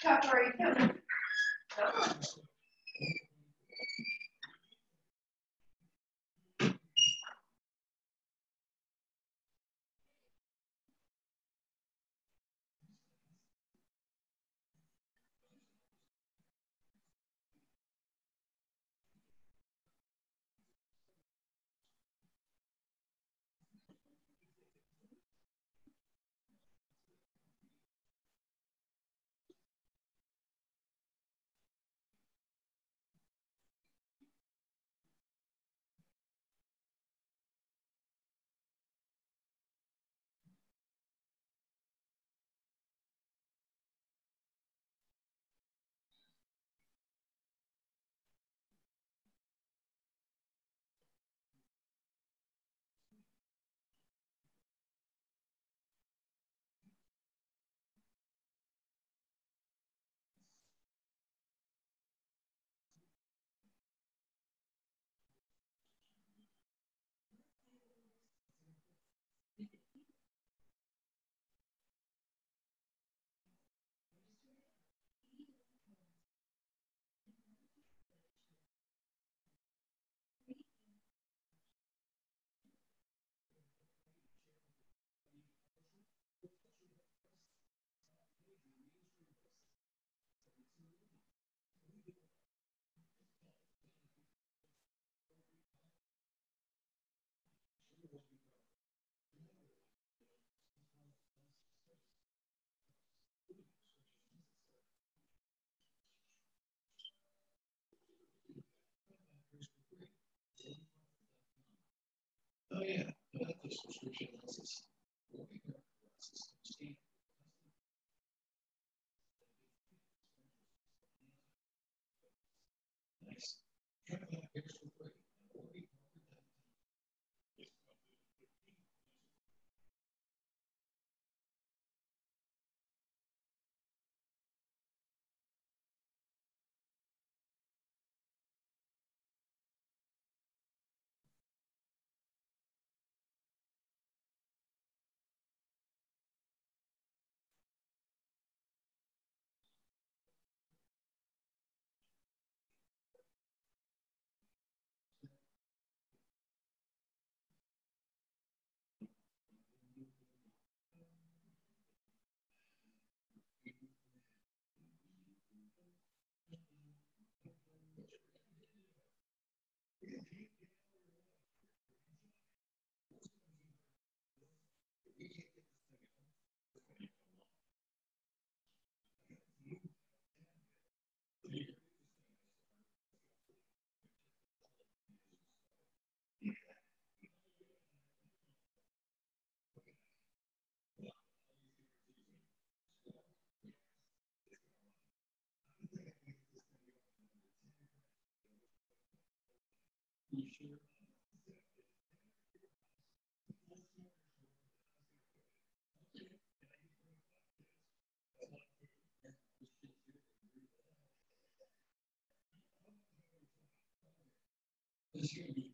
Chuck, where the subscription license. Nice.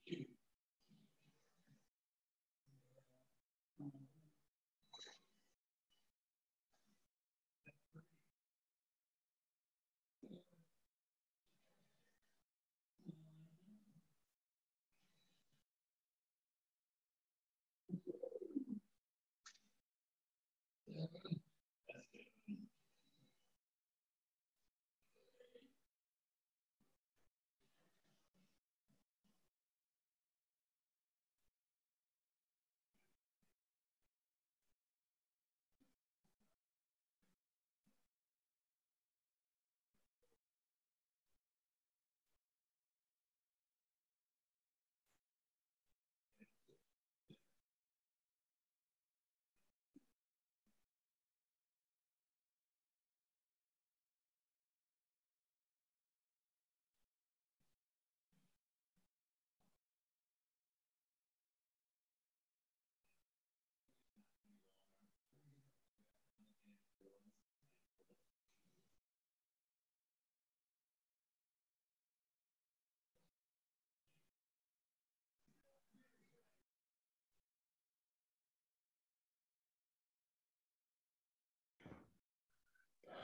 You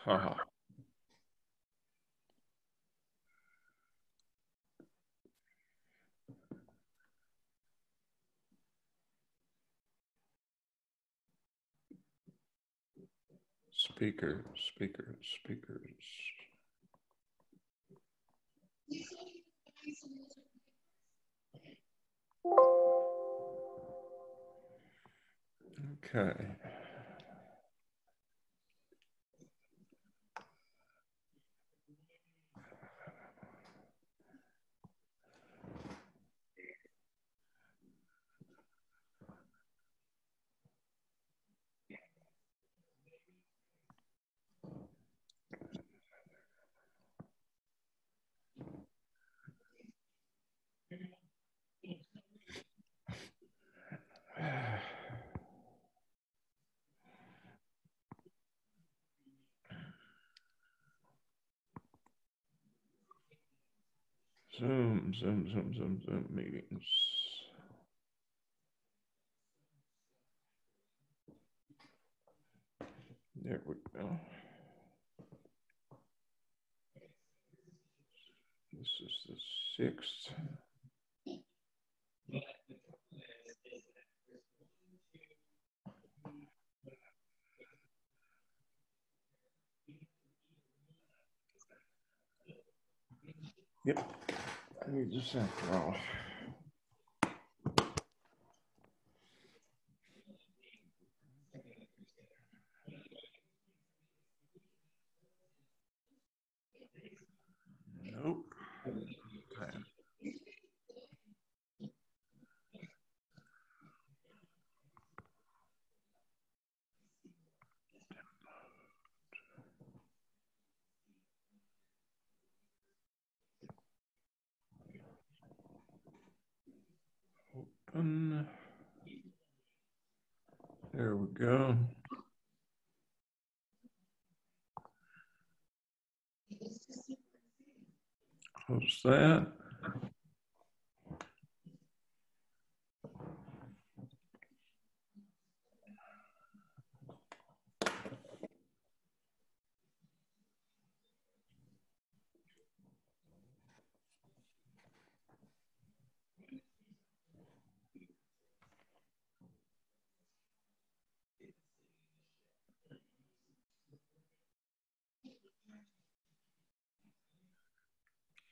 cute. Haha. Speaker, speaker, speakers. Okay. Zoom, Zoom, Zoom, Zoom, Zoom meetings. There we go. This is the sixth. Yep. I need this after all. Nope. Okay. There we go. Close that.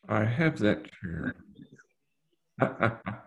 I have that chair.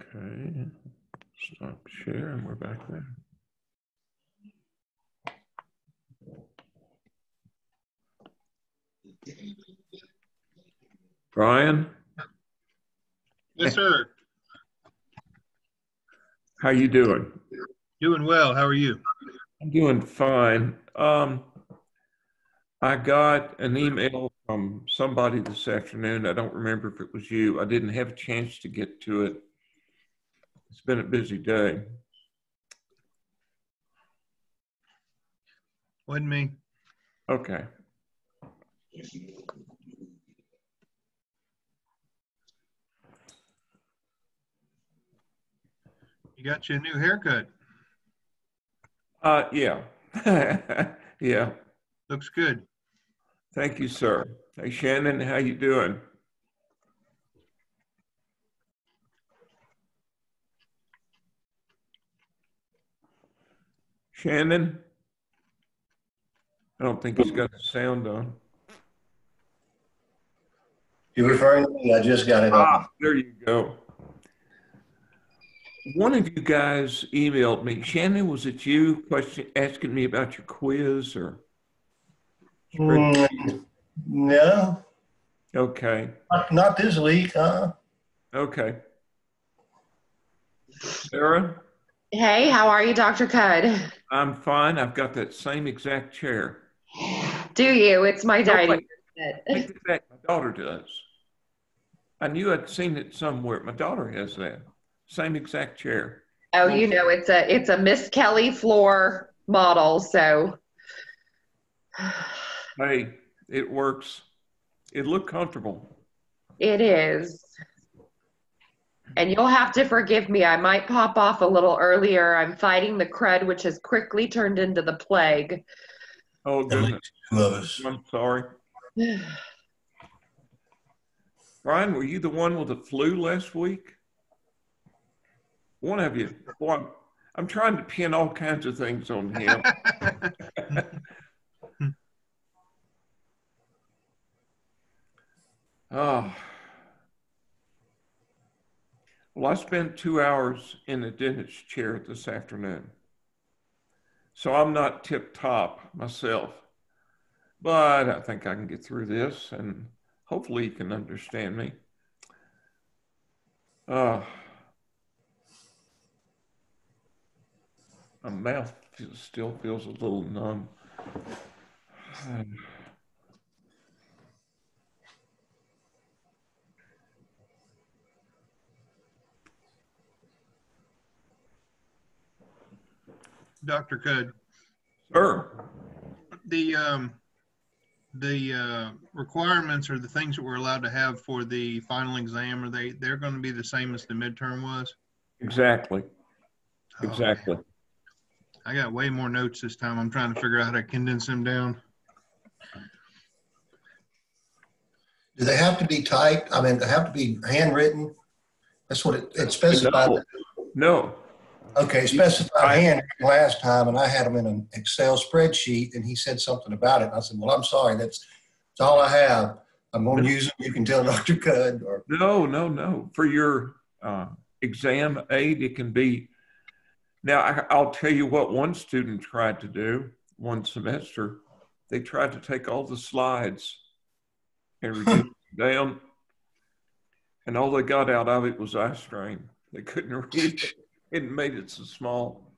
Okay, stop share and we're back there. Brian, Yes, sir. how you doing? Doing well. How are you? I'm doing fine. Um, I got an email from somebody this afternoon. I don't remember if it was you. I didn't have a chance to get to it. It's been a busy day. Wasn't me. Okay. You got you a new haircut. Uh, yeah. yeah. Looks good. Thank you, sir. Hey, Shannon, how you doing? Shannon? I don't think he's got the sound on. You referring to me? I just got it Ah, on. there you go. One of you guys emailed me. Shannon, was it you question asking me about your quiz or? Mm, No, Okay, not- not this week, huh? okay. Sarah? Hey, how are you, Dr. Cudd? I'm fine. I've got that same exact chair. Do you? It's my dining room set. Take it back. My daughter does. I knew I'd seen it somewhere. My daughter has that same exact chair. Oh, you know, it's a it's a Miss Kelly floor model, so Hey, it works. It looked comfortable. it is. And you'll have to forgive me. I might pop off a little earlier. I'm fighting the crud, which has quickly turned into the plague. Oh At goodness, least two us. I'm sorry. Ryan, were you the one with the flu last week? One of you. Boy, I'm, I'm trying to pin all kinds of things on him. Oh. Well, I spent two hours in the dentist chair this afternoon. So I'm not tip top myself, but I think I can get through this and hopefully you can understand me. Uh, my mouth still feels a little numb. Dr. Cudd, Sir, the, um, the, uh, requirements or the things that we're allowed to have for the final exam, are they, they're going to be the same as the midterm was? exactly, Oh, exactly. I got way more notes this time. I'm trying to figure out how to condense them down. Do they have to be typed? I mean, they have to be handwritten? That's what it, it specified. No. No, Okay, specified handwritten last time, and I had them in an Excel spreadsheet, and he said something about it. I said, well, I'm sorry, that's, that's all I have. I'm gonna use them. You can tell Dr. Cudd, or, No, no, no. For your uh, exam aid, it can be. Now, I, I'll tell you what one student tried to do one semester. They tried to take all the slides and reduce them down, and all they got out of it was eye strain. They couldn't read it. It made it so small.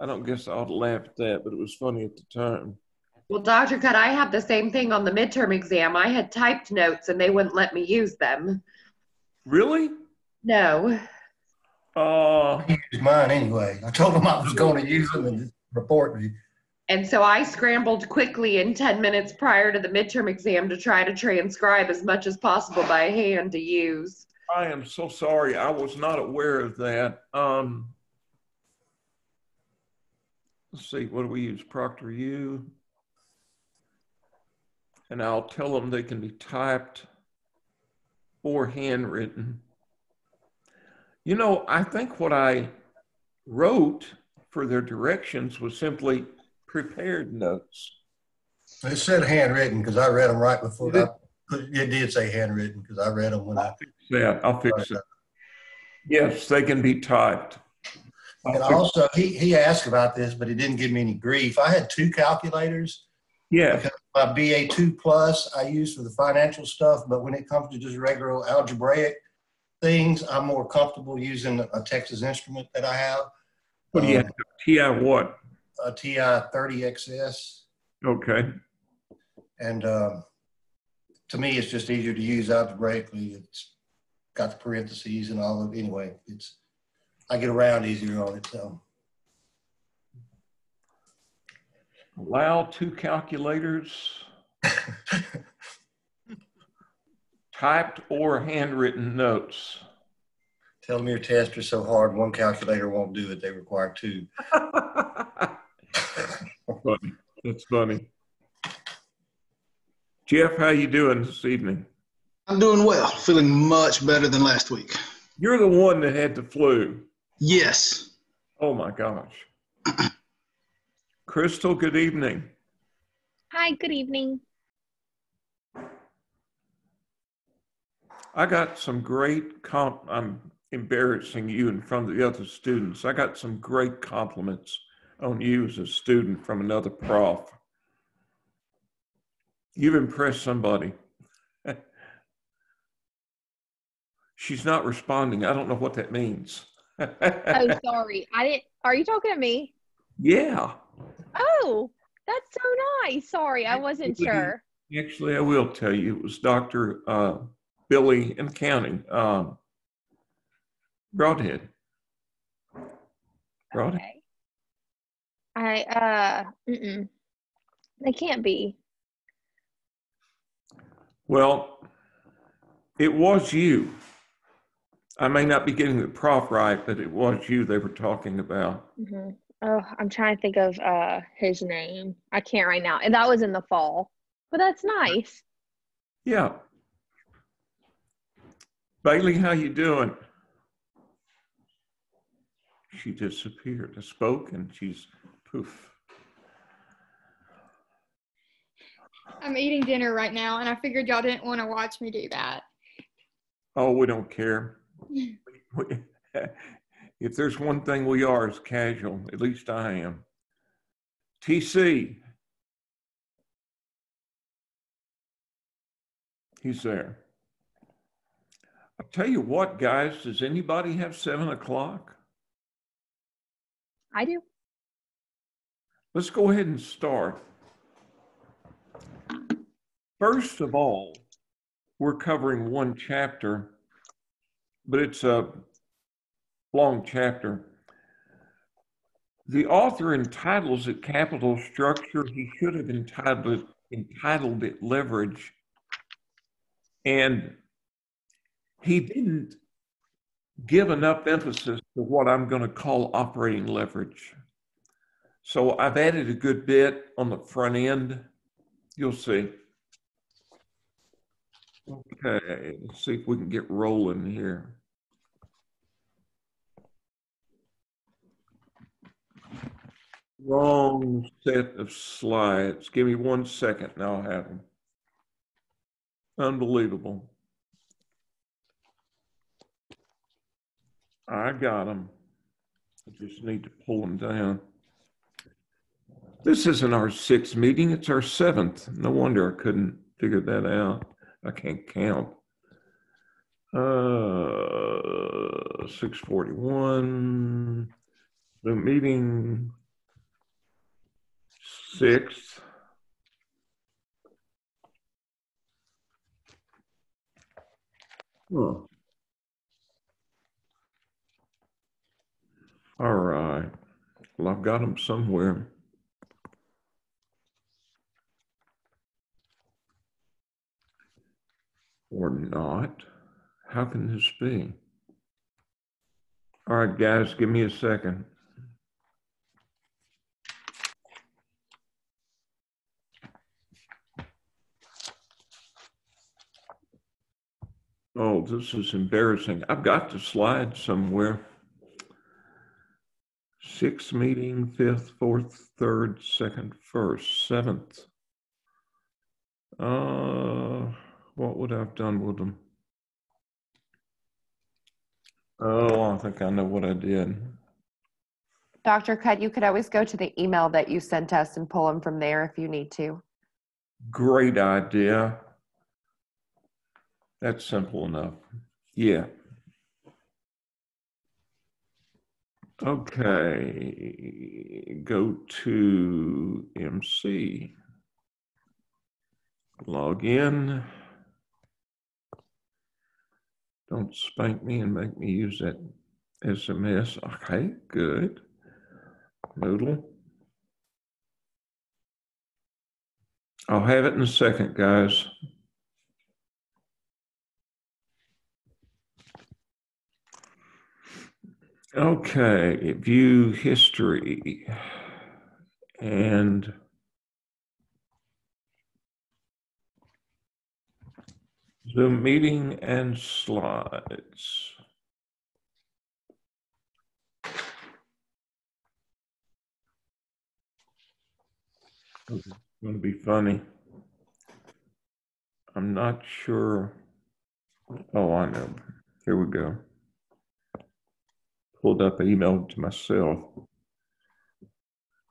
I don't guess I ought to laugh at that, but it was funny at the time. Well, Dr. Cudd, I had the same thing on the midterm exam. I had typed notes and they wouldn't let me use them. Really? No. Uh, he used mine anyway. I told him I was gonna use them and report me. And so I scrambled quickly in 10 minutes prior to the midterm exam to try to transcribe as much as possible by hand to use. I am so sorry. I was not aware of that. Um, let's see, what do we use? ProctorU. And I'll tell them they can be typed or handwritten. You know, I think what I wrote for their directions was simply prepared notes. It said handwritten, because I read them right before, I- it did say handwritten, because I read them when I, Yeah, I'll fix it. Yes, they can be typed. I'll and also, he, he asked about this, but he didn't give me any grief. I had two calculators. Yeah, my BA two plus I use for the financial stuff, but when it comes to just regular algebraic things, I'm more comfortable using a Texas Instrument that I have, what do you Um, have? TI what? a TI thirty XS, Okay. and um, to me, it's just easier to use algebraically. It's got the parentheses and all of. Anyway, it's I get around easier on it. So Allow two calculators, typed or handwritten notes. tell them your tests are so hard, one calculator won't do it. They require two. funny. That's funny. Jeff, how you doing this evening? I'm doing well, feeling much better than last week. You're the one that had the flu. Yes. Oh my gosh. Crystal, good evening. Hi, good evening. I got some great comp. I'm embarrassing you in front of the other students. I got some great compliments on you as a student from another prof. You've impressed somebody. She's not responding. I don't know what that means. Oh, sorry. I didn't. Are you talking to me? yeah. Oh, that's so nice. Sorry, I wasn't Actually- sure. Actually, I will tell you, it was Dr. Uh, Billy in accounting, um, Broadhead. Broadhead. Okay. I uh, mm-mm. They can't be. Well, it was you. I may not be getting the prof right, but it was you they were talking about. hmm Oh, I'm trying to think of uh his name. I can't right now. And that was in the fall. But that's nice. Yeah. Bailey, how you doing? She disappeared. I spoke and she's poof. I'm eating dinner right now, and I figured y'all didn't want to watch me do that. Oh, we don't care. We- if there's one thing we are, it's casual. At least I am. TC. He's there. I'll tell you what, guys, does anybody have seven o'clock? I do. Let's go ahead and start. First of all, we're covering one chapter, but it's a long chapter. The author entitles it capital structure. He should have entitled it, entitled it leverage. And he didn't give enough emphasis to what I'm going to call operating leverage. So I've added a good bit on the front end. You'll see. Okay, let's see if we can get rolling here. Wrong set of slides. Give me one second and I'll have them. Unbelievable. I got them. I just need to pull them down. This isn't our sixth meeting, it's our seventh. No wonder I couldn't figure that out. I can't count. Uh, 641, the meeting sixth. Huh. All right. Well, I've got them somewhere. Or not. How can this be? All right, guys, give me a second. Oh, this is embarrassing. I've got the slide somewhere. Sixth meeting, fifth, fourth, third, second, first, seventh. Uh, what would I have done with them? Oh, I think I know what I did. Dr. Cudd, you could always go to the email that you sent us and pull them from there if you need to. Great idea. That's simple enough. Yeah. Okay, go to MC. Log in. Don't spank me and make me use that SMS. Okay, good. Moodle. I'll have it in a second, guys. Okay, view history and Zoom meeting and slides. It's going to be funny. I'm not sure. Oh, I know. Here we go pulled up an email to myself.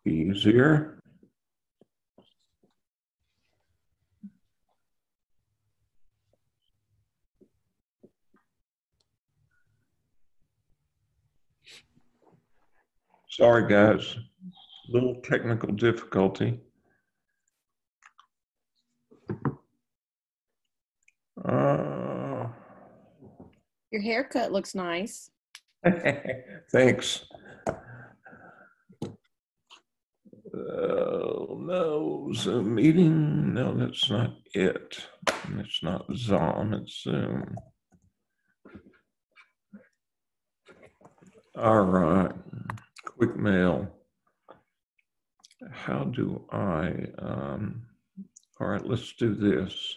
Easier. Sorry, guys. Little technical difficulty. Uh, Your haircut looks nice. Thanks. Oh, no, Zoom meeting. No, that's not it. It's not Zoom, it's Zoom. All right, quick mail. How do I, um, all right, let's do this.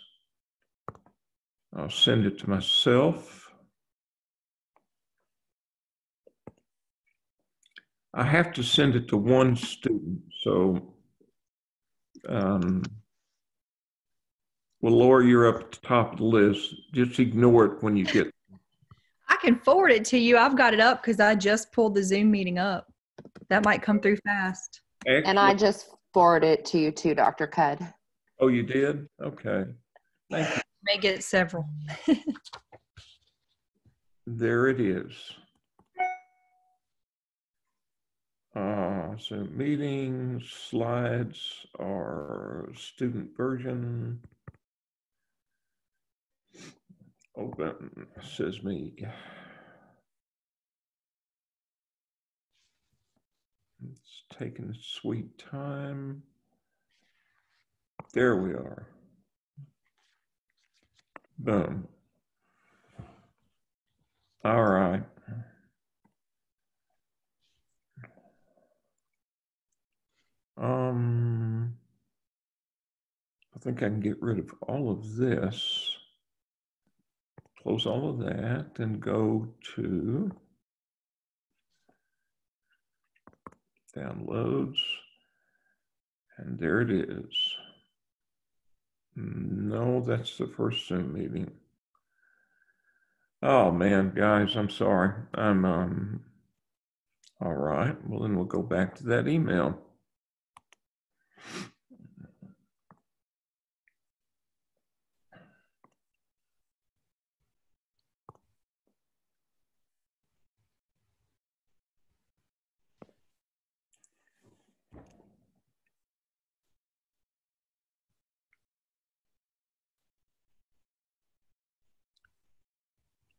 I'll send it to myself. I have to send it to one student, so um, well, Laura, you're up at the top of the list. Just ignore it when you get. I can forward it to you. I've got it up because I just pulled the Zoom meeting up. That might come through fast. And I just forwarded it to you too, Dr. Cudd. Oh, you did? Okay. Thank you. May get several. There it is. Uh, so meetings, slides are student version. Open, says me. It's taking sweet time. There we are. Boom. All right. Um, I think I can get rid of all of this. Close all of that and go to downloads. And there it is. No, that's the first Zoom meeting. Oh man, guys, I'm sorry. I'm um all right. Well then we'll go back to that email.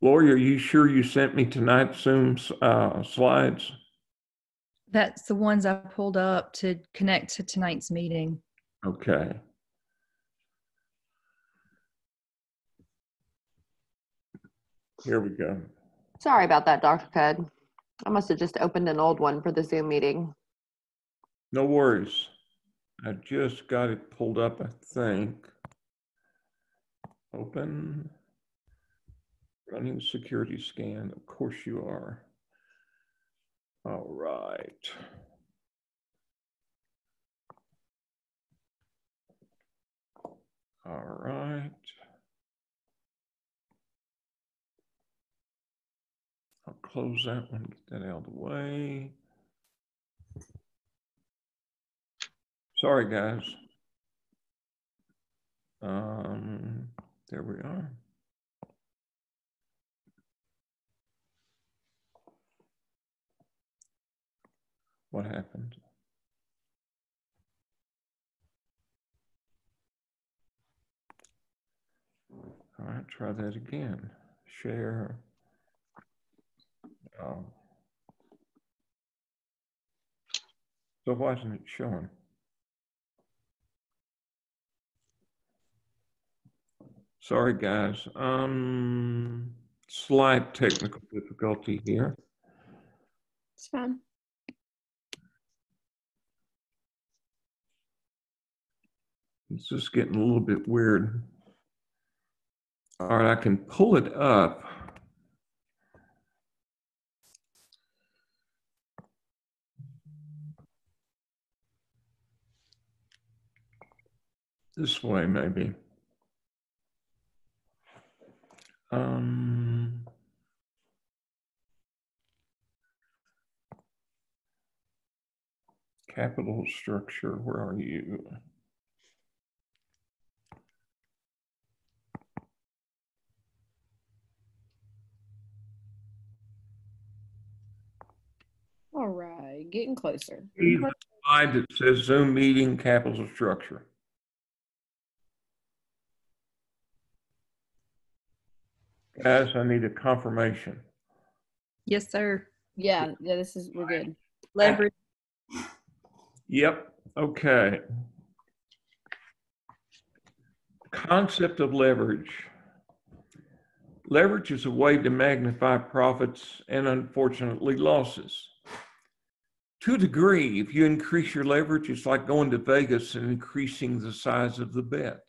Lori, are you sure you sent me tonight's Zoom uh, slides? That's the ones I pulled up to connect to tonight's meeting. Okay. Here we go. Sorry about that, Dr. Cudd. I must have just opened an old one for the Zoom meeting. No worries. I just got it pulled up, I think. Open. Running security scan. Of course you are. All right. All right. I'll close that one, get that out of the way. Sorry, guys. Um, there we are. What happened? All right, try that again. Share. Oh. So why isn't it showing? Sorry, guys. Um, slight technical difficulty here. It's fine. It's just getting a little bit weird. All right, I can pull it up. This way, maybe. Um, capital structure, where are you? All right. You're getting closer. See the slide that says Zoom meeting capital structure. Guys, I need a confirmation. Yes, sir. Yeah, yeah, this is, we're good. Leverage. Yep, okay. Concept of leverage. Leverage is a way to magnify profits and unfortunately losses. To a degree, if you increase your leverage, it's like going to Vegas and increasing the size of the bet.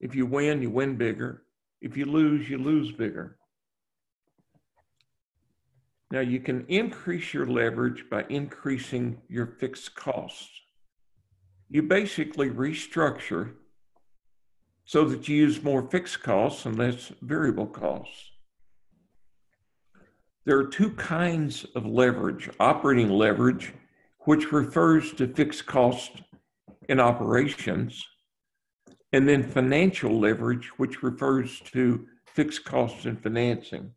If you win, you win bigger. If you lose, you lose bigger. Now, you can increase your leverage by increasing your fixed costs. You basically restructure so that you use more fixed costs and less variable costs. There are two kinds of leverage operating leverage, which refers to fixed costs in operations, and then financial leverage, which refers to fixed costs in financing.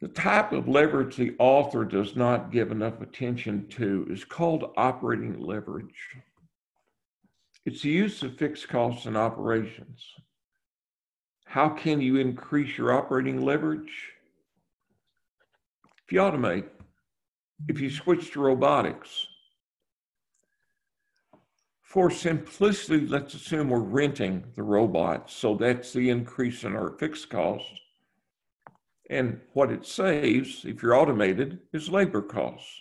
The type of leverage the author does not give enough attention to is called operating leverage. It's the use of fixed costs in operations. How can you increase your operating leverage? If you automate, if you switch to robotics. For simplicity, let's assume we're renting the robots. So that's the increase in our fixed costs. And what it saves, if you're automated, is labor costs.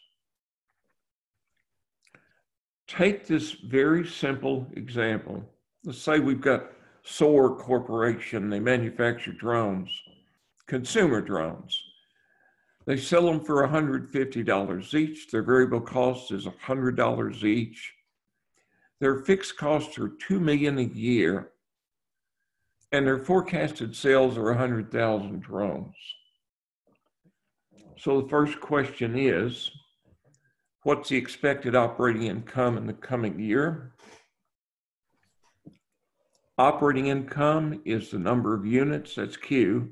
Take this very simple example. Let's say we've got SOAR Corporation, they manufacture drones, consumer drones. They sell them for $150 each. Their variable cost is $100 each. Their fixed costs are 2 million a year, and their forecasted sales are 100,000 drones. So the first question is, what's the expected operating income in the coming year? Operating income is the number of units, that's Q,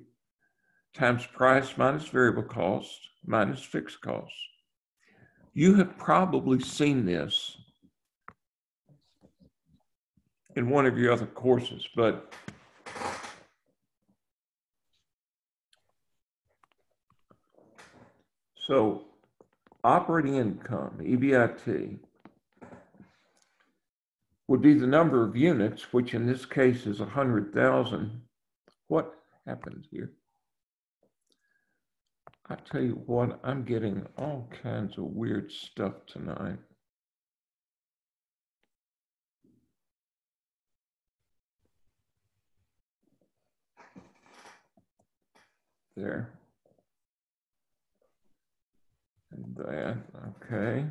times price minus variable cost minus fixed cost. You have probably seen this in one of your other courses, but so operating income, EBIT, would be the number of units, which in this case is 100,000. What happened here? I tell you what, I'm getting all kinds of weird stuff tonight. There. And that, okay.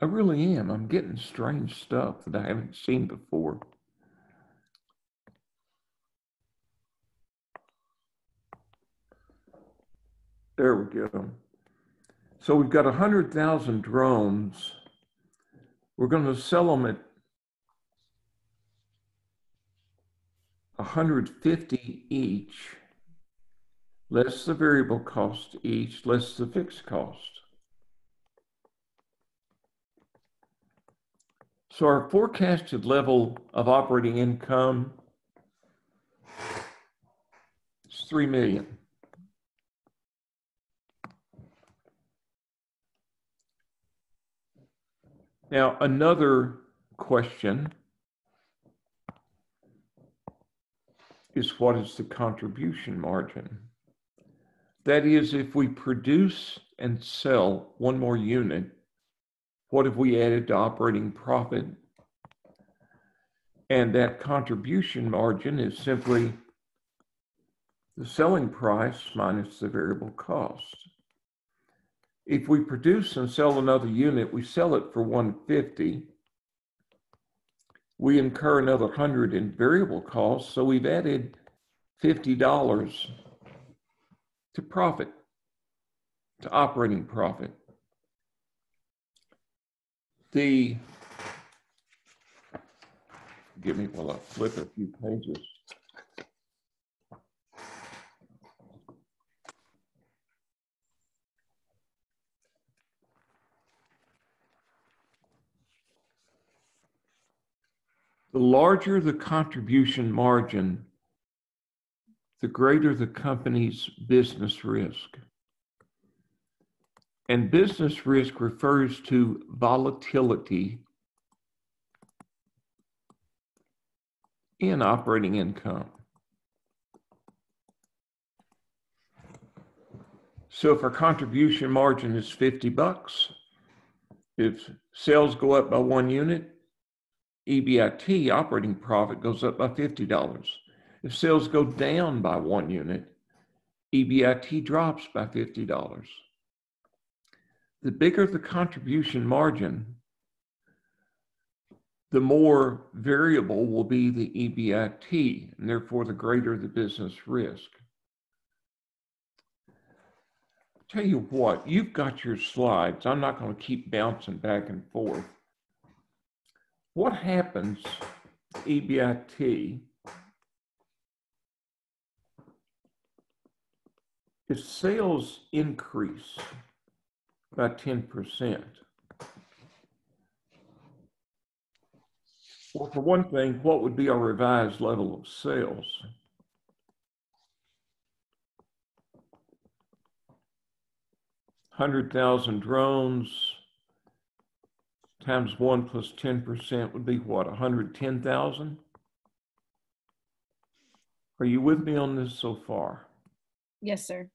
I really am. I'm getting strange stuff that I haven't seen before. There we go. So we've got 100,000 drones. We're going to sell them at 150 each, less the variable cost each, less the fixed cost. So our forecasted level of operating income is 3 million. Now, another question is what is the contribution margin? That is, if we produce and sell one more unit, what have we added to operating profit? And that contribution margin is simply the selling price minus the variable cost. If we produce and sell another unit, we sell it for 150. We incur another 100 in variable costs, so we've added $50 to profit, to operating profit. The, give me while I flip a few pages. The larger the contribution margin, the greater the company's business risk. And business risk refers to volatility in operating income. So if our contribution margin is 50 bucks, if sales go up by one unit, EBIT, operating profit, goes up by $50. If sales go down by one unit, EBIT drops by $50. The bigger the contribution margin, the more variable will be the EBIT, and therefore the greater the business risk. Tell you what, you've got your slides. I'm not going to keep bouncing back and forth. What happens, EBIT, if sales increase by 10%? Well, for one thing, what would be our revised level of sales? Hundred thousand drones times one plus ten percent would be what, hundred ten thousand? Are you with me on this so far? Yes, sir.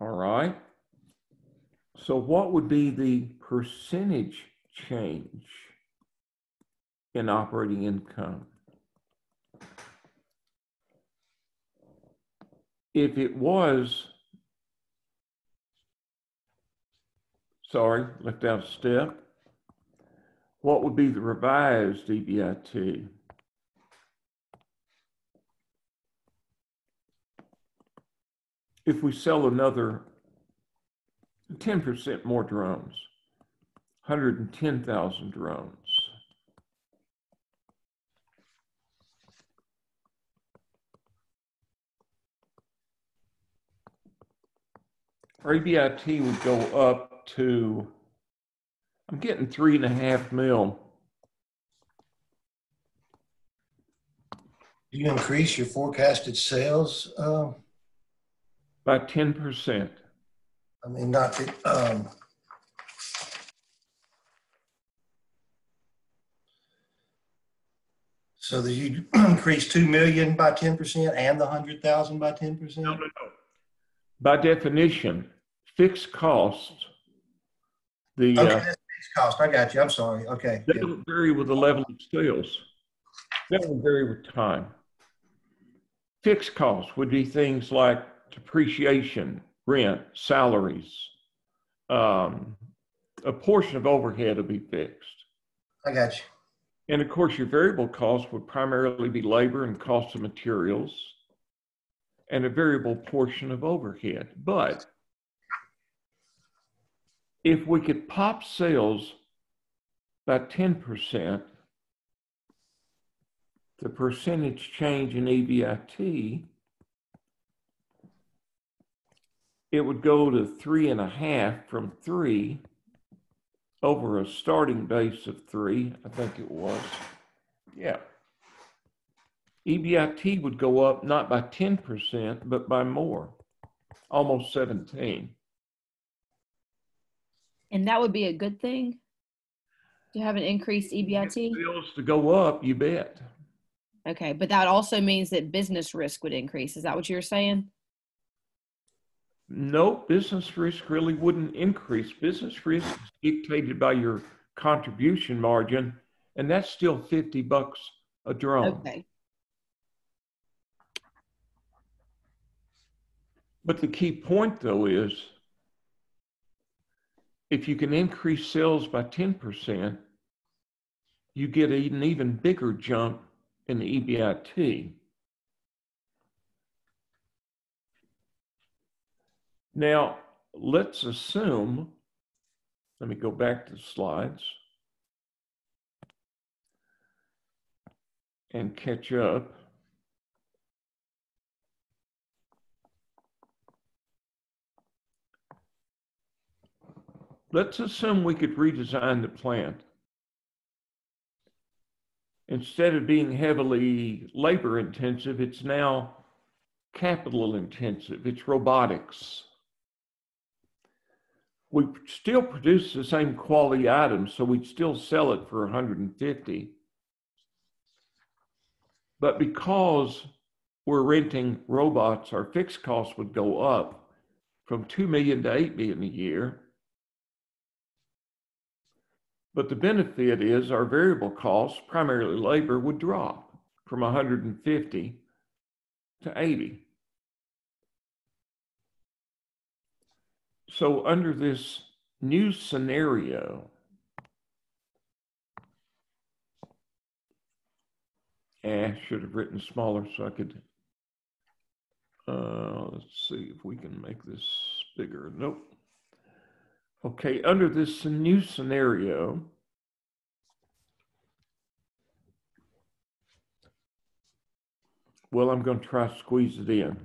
All right. So what would be the percentage change in operating income? If it was, sorry, left out a step, what would be the revised EBIT? If we sell another 10% more drones, 110,000 drones. Our EBIT would go up to, I'm getting three and a half mil. Do you increase your forecasted sales? Uh, by 10%. I mean, not, that, um, so that you increase 2 million by 10% and the 100,000 by 10%? No, no, no. By definition, fixed costs, the, Okay, uh, that's fixed cost. I got you. I'm sorry. Okay. they yeah. don't vary with the level of sales. That will vary with time. Fixed costs would be things like depreciation, rent, salaries. Um, a portion of overhead will be fixed. I got you. And of course, your variable costs would primarily be labor and cost of materials and a variable portion of overhead. But if we could pop sales by 10%, the percentage change in EBIT, it would go to three and a half from three over a starting base of three, I think it was. Yeah. EBIT would go up not by 10%, but by more, almost 17. And that would be a good thing to have an increased EBIT. Sales to go up, you bet. Okay, but that also means that business risk would increase. Is that what you're saying? No, business risk really wouldn't increase. Business risk is dictated by your contribution margin, and that's still 50 bucks a drone. Okay. But the key point though is if you can increase sales by 10%, you get an even bigger jump in the EBIT. Now, let's assume, let me go back to the slides and catch up. Let's assume we could redesign the plant. instead of being heavily labor intensive, it's now capital intensive. It's robotics. We still produce the same quality items, so we'd still sell it for 150. But because we're renting robots, our fixed costs would go up from 2 million to 8 million a year. But the benefit is our variable costs, primarily labor, would drop from 150 to 80. So under this new scenario, I should have written smaller so I could, uh, let's see if we can make this bigger. Nope. Okay, under this new scenario, well, I'm going to try to squeeze it in.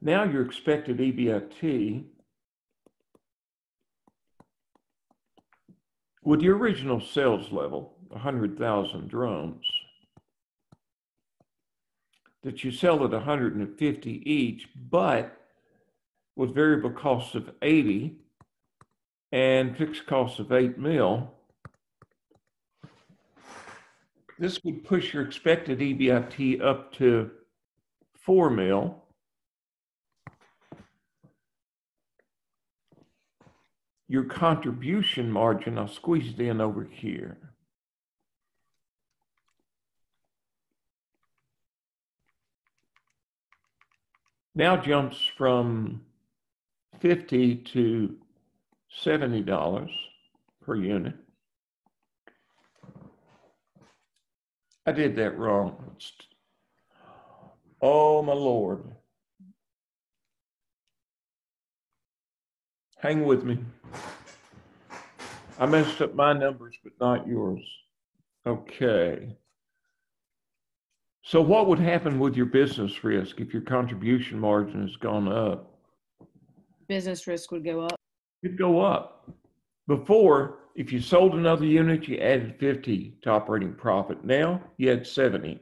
Now your expected EBIT with your original sales level, 100,000 drones, that you sell at 150 each, but with variable costs of 80 and fixed costs of 8 mil, this would push your expected EBIT up to 4 mil. Your contribution margin, I'll squeeze it in over here. Now jumps from 50 to $70 per unit. I did that wrong. Oh, my Lord. Hang with me. I messed up my numbers, but not yours. Okay. So what would happen with your business risk if your contribution margin has gone up? Business risk would go up. It'd go up. Before, if you sold another unit, you added 50 to operating profit. Now you had 70.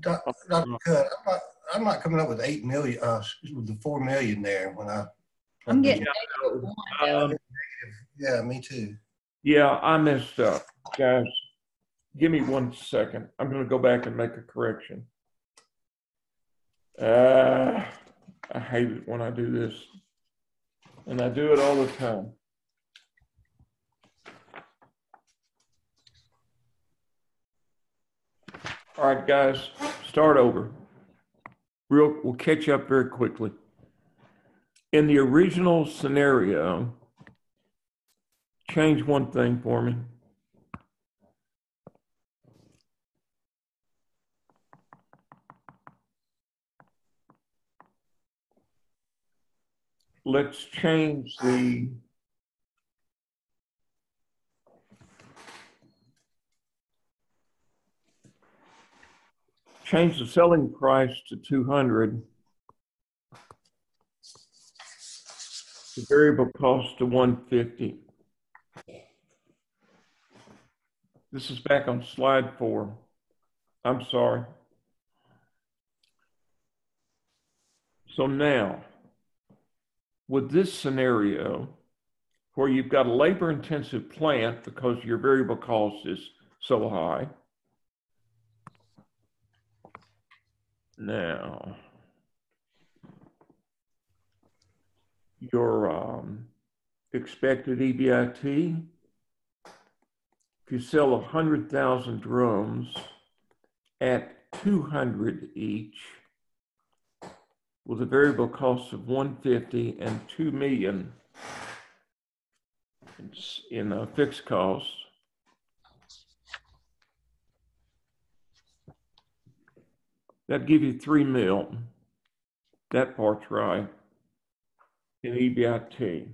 Doc- Dr. Cudd, I'm not, I'm not coming up with eight million, uh, excuse me, with the four million there when I. I'm getting Um, Yeah, me too. yeah, I messed up, guys. Give me one second. I'm going to go back and make a correction. Uh, I hate it when I do this. And I do it all the time. All right, guys, start over. Real, we'll catch up very quickly. In the original scenario, change one thing for me. Let's change the change the selling price to 200 the variable cost to 150 this is back on slide four. I'm sorry. So now with this scenario, where you've got a labor intensive plant because your variable cost is so high. Now, your um, expected EBIT, if you sell 100,000 drones at 200 each, with a variable cost of 150 and 2 million in a uh, fixed cost. That give you 3 mil. That part's right. In EBIT.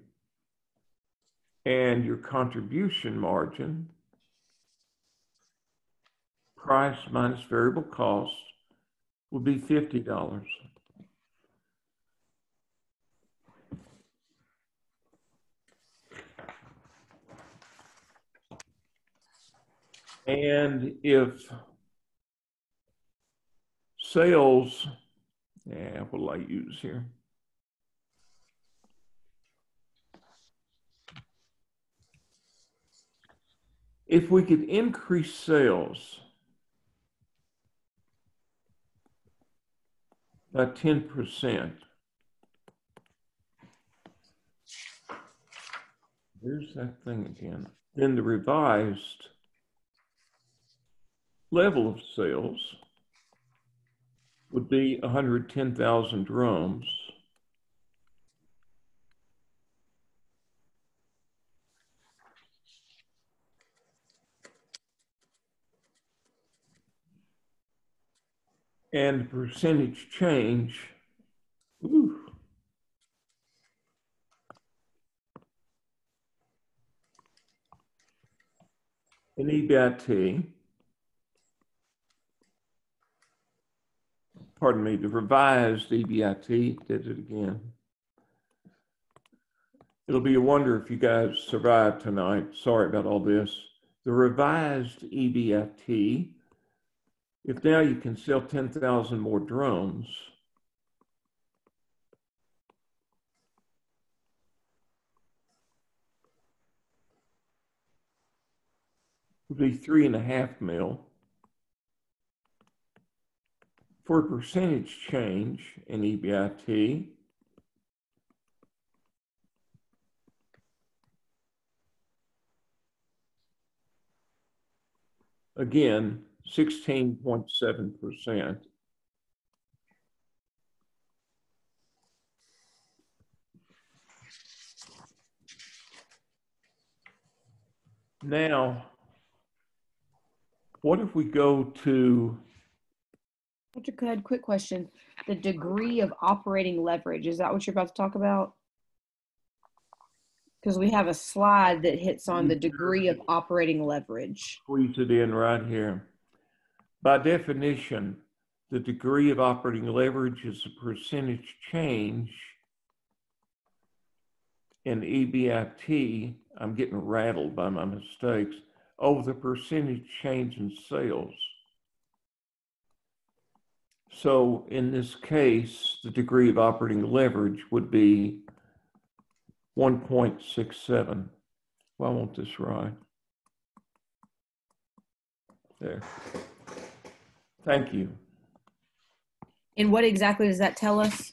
And your contribution margin, price minus variable cost, will be $50. And if sales, yeah, what will I use here? If we could increase sales by 10%, there's that thing again. Then the revised level of sales would be 110,000 drums. And percentage change, ooh, in EBIT, pardon me, the revised EBIT, did it again. It'll be a wonder if you guys survive tonight. Sorry about all this. The revised EBIT, if now you can sell 10,000 more drones, would be three and a half mil. For percentage change in EBIT, again, 16.7%. Now, what if we go to, Dr. Cudd, quick question. The degree of operating leverage, is that what you're about to talk about? Because we have a slide that hits on the degree of operating leverage. squeeze it in right here. By definition, the degree of operating leverage is a percentage change in EBIT. I'm getting rattled by my mistakes over the percentage change in sales. So in this case, the degree of operating leverage would be 1.67. Well, won't this right. There. Thank you. And what exactly does that tell us?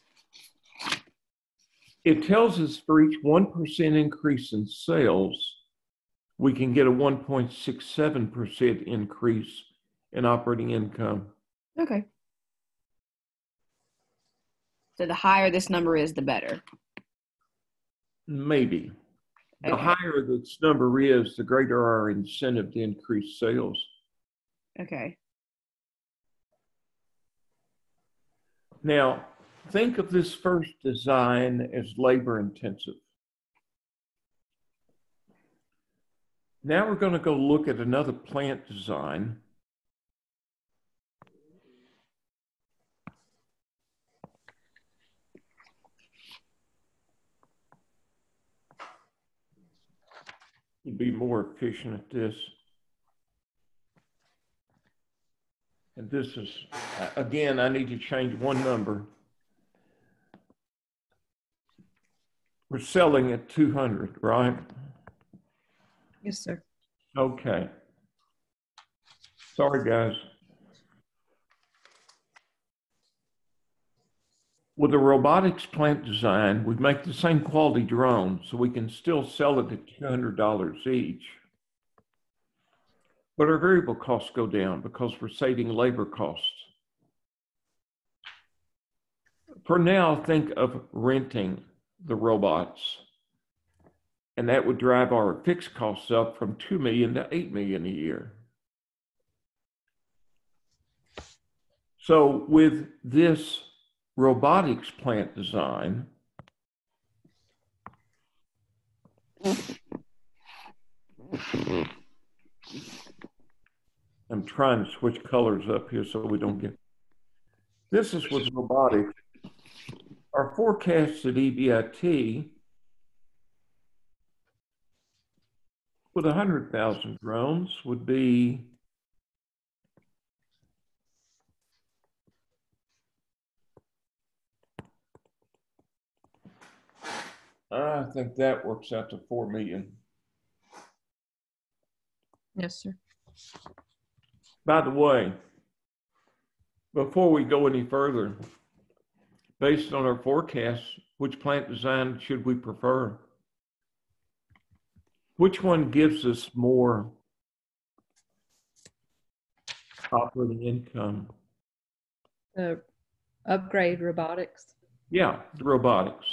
It tells us for each 1% increase in sales, we can get a 1.67% increase in operating income. Okay. So the higher this number is, the better. Maybe. The higher this number is, the greater our incentive to increase sales. Okay. Now, think of this first design as labor intensive. Now we're going to go look at another plant design. You'd be more efficient at this. And this is, again, I need to change one number. We're selling at 200, right? Yes, sir. Okay. Sorry, guys. With a robotics plant design, we make the same quality drone, so we can still sell it at $200 each. But our variable costs go down because we're saving labor costs. For now, think of renting the robots. And that would drive our fixed costs up from 2 million to 8 million a year. So with this robotics plant design, I'm trying to switch colors up here so we don't get. This is with robotics. Our forecast at EBIT with 100,000 drones would be I think that works out to four million. Yes, sir. By the way, before we go any further, based on our forecasts, which plant design should we prefer? Which one gives us more operating income? The upgrade robotics. Yeah, the robotics.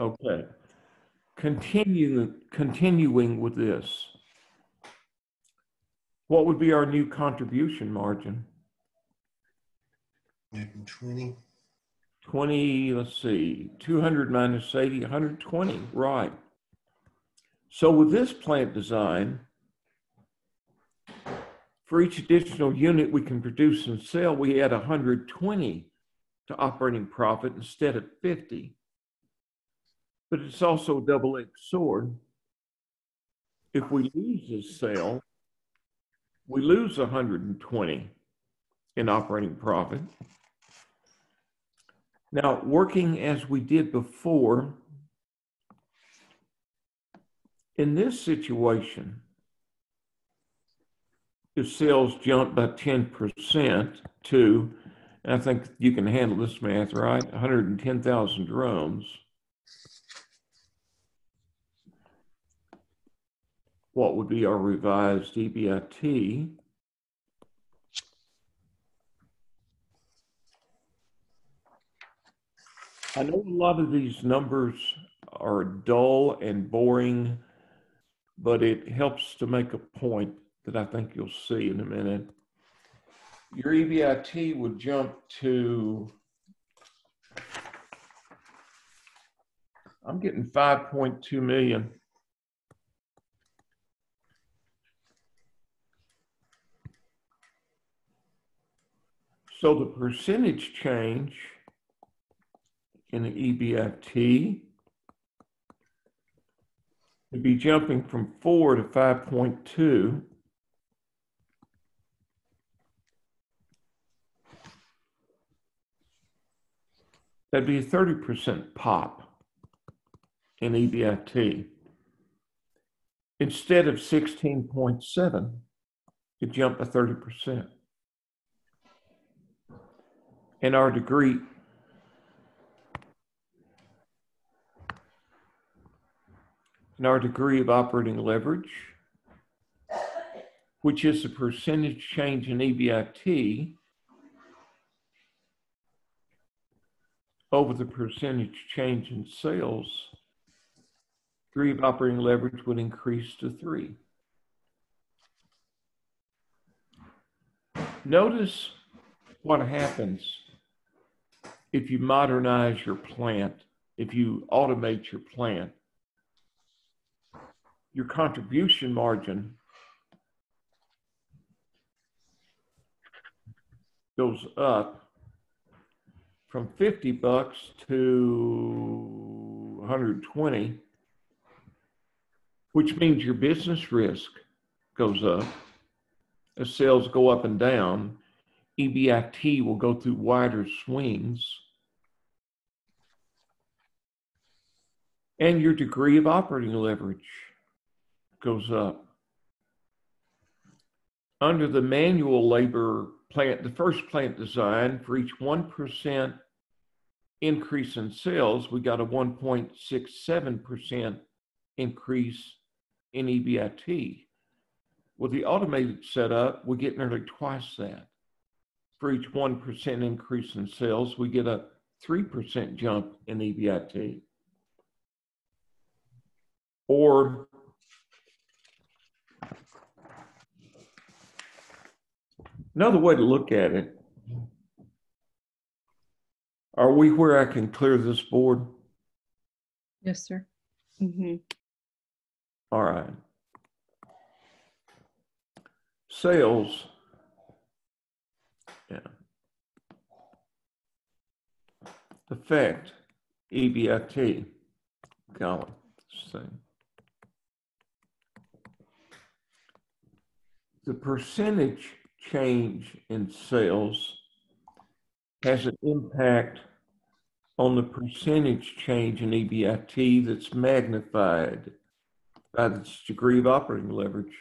Okay. Continue, continuing with this. What would be our new contribution margin? Maybe 20. 20, let's see, 200 minus 80, 120, right. So with this plant design, for each additional unit we can produce and sell, we add 120 to operating profit instead of 50. But it's also a double-edged sword. If we lose this sale, we lose 120 in operating profit. Now, working as we did before, in this situation, if sales jump by 10% to, I think you can handle this math, right? 110,000 drones. What would be our revised EBIT? I know a lot of these numbers are dull and boring, but it helps to make a point that I think you'll see in a minute. Your EBIT would jump to, I'm getting 5.2 million. So the percentage change in the EBIT would be jumping from 4 to 5.2. That'd be a 30% pop in EBIT. Instead of 16.7, it jumped by 30%. And our degree and our degree of operating leverage, which is the percentage change in EBIT over the percentage change in sales, degree of operating leverage would increase to three. Notice what happens if you modernize your plant, if you automate your plant your contribution margin goes up from 50 bucks to 120, which means your business risk goes up. As sales go up and down, EBIT will go through wider swings. And your degree of operating leverage goes up. Under the manual labor plant, the first plant design, for each 1% increase in sales, we got a 1.67% increase in EBIT. With the automated setup, we get nearly twice that. For each 1% increase in sales, we get a 3% jump in EBIT. Or Another way to look at it, are we where I can clear this board? Yes, sir. Mm-hmm. All right. Sales. Yeah. Effect, EBIT. Golly, same. The percentage change in sales has an impact on the percentage change in EBIT that's magnified by its degree of operating leverage.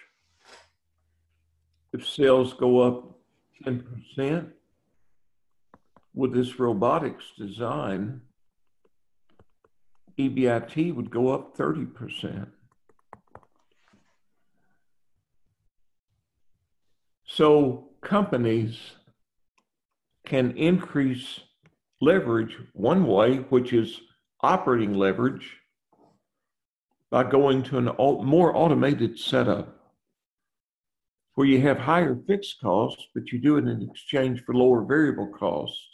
If sales go up 10% with this robotics design, EBIT would go up 30%. So companies can increase leverage one way, which is operating leverage, by going to au- more automated setup where you have higher fixed costs, but you do it in exchange for lower variable costs.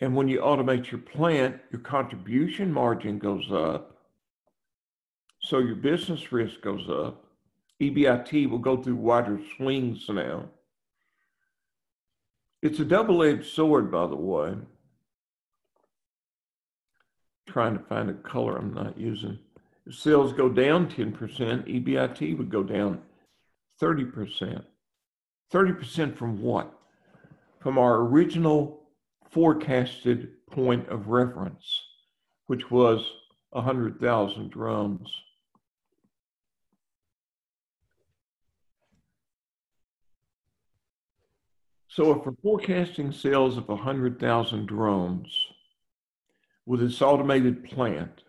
And when you automate your plant, your contribution margin goes up. So your business risk goes up. EBIT will go through wider swings now. It's a double-edged sword, by the way. Trying to find a color I'm not using. Sales go down 10%, EBIT would go down 30%. 30% from what? From our original forecasted point of reference, which was 100,000 drums. So if we're forecasting sales of 100,000 drones with this automated plant,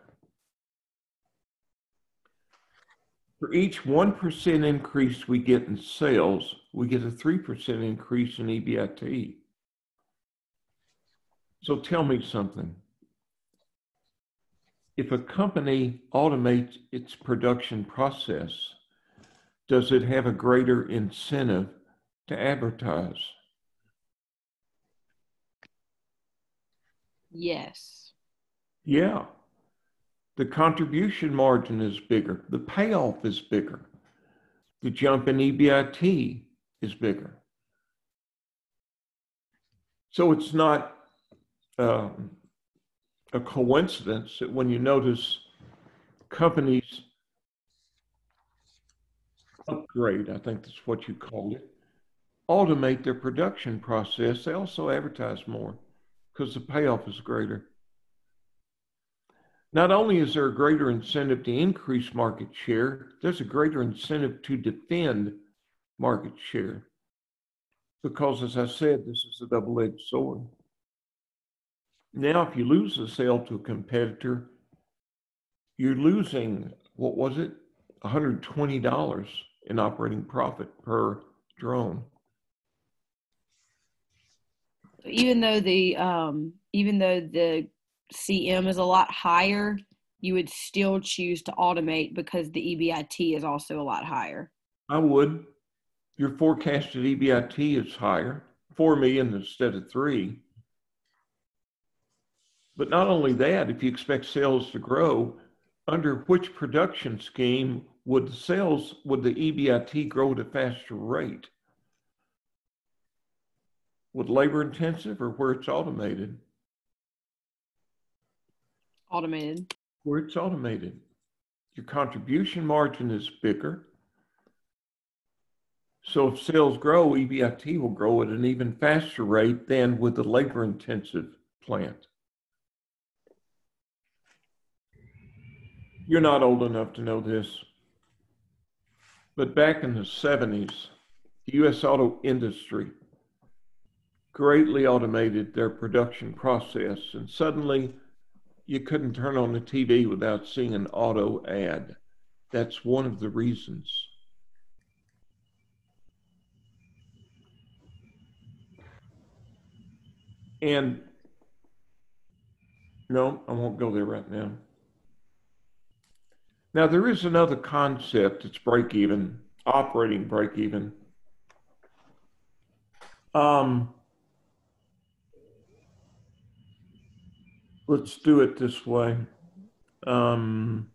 for each 1% increase we get in sales, we get a 3% increase in EBIT. So tell me something. If a company automates its production process, does it have a greater incentive to advertise? Yes. Yeah. The contribution margin is bigger. The payoff is bigger. The jump in EBIT is bigger. So it's not um, a coincidence that when you notice companies upgrade, I think that's what you called it, automate their production process, they also advertise more because the payoff is greater. Not only is there a greater incentive to increase market share, there's a greater incentive to defend market share. Because, as I said, this is a double edged sword. Now, if you lose a sale to a competitor, you're losing, what was it? $120 in operating profit per drone. Even though the um, even though the CM is a lot higher, you would still choose to automate because the EBIT is also a lot higher. I would. Your forecasted EBIT is higher, 4 million instead of 3. But not only that, if you expect sales to grow, under which production scheme would the sales, would the EBIT grow at a faster rate? With labor intensive or where it's automated? Automated. Where it's automated. Your contribution margin is bigger. So if sales grow, EBIT will grow at an even faster rate than with the labor intensive plant. You're not old enough to know this. But back in the 70s, the US auto industry greatly automated their production process, and suddenly you couldn't turn on the TV without seeing an auto ad. That's one of the reasons. And no, I won't go there right now. Now, there is another concept, it's break even, operating break even. Um, let's do it this way. Um,